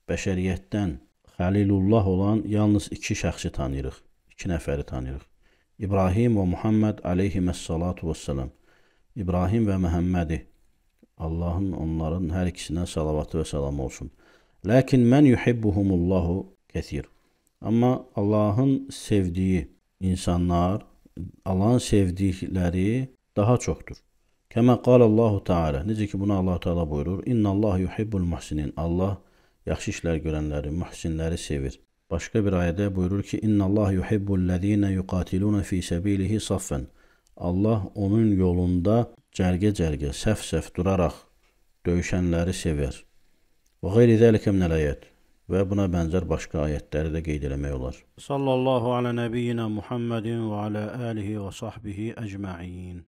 bəşəriyyətdən Xəlilullah olan yalnız iki şəxsi tanıyırıq, iki nəfəri tanıyırıq. İbrahim və Muhammed aleyhiməs-salatu vəssalam. İbrahim və Məhəmmədi. Allahın onların hər ikisinə salavatı və salam olsun. Lakin mən yuhibbuhumullahu kəsir. Amma Allahın sevdiyi insanlar, Allahın sevdikləri daha çoxdur. Kəmə qalallahu Teala. Necə ki bunu Allah Teala buyurur: "İnnallahu yuhibbul muhsinin." Allah yaxşı işlər görənləri, muhsinləri sevir. Başqa bir ayədə buyurur ki: "İnnallahu yuhibbul lezina yuqatiluna fi sabilihi saffan." Allah onun yolunda cərgə-cərgə, səf-səf duraraq döyüşənləri sevər. Və qeyri zəlikə minəl ayət. Və buna bənzər başqa ayətləri də qeyd eləmək olar. Sallallahu alə nəbiyyina Muhammedin və alə alihi və sahbihi əcməin.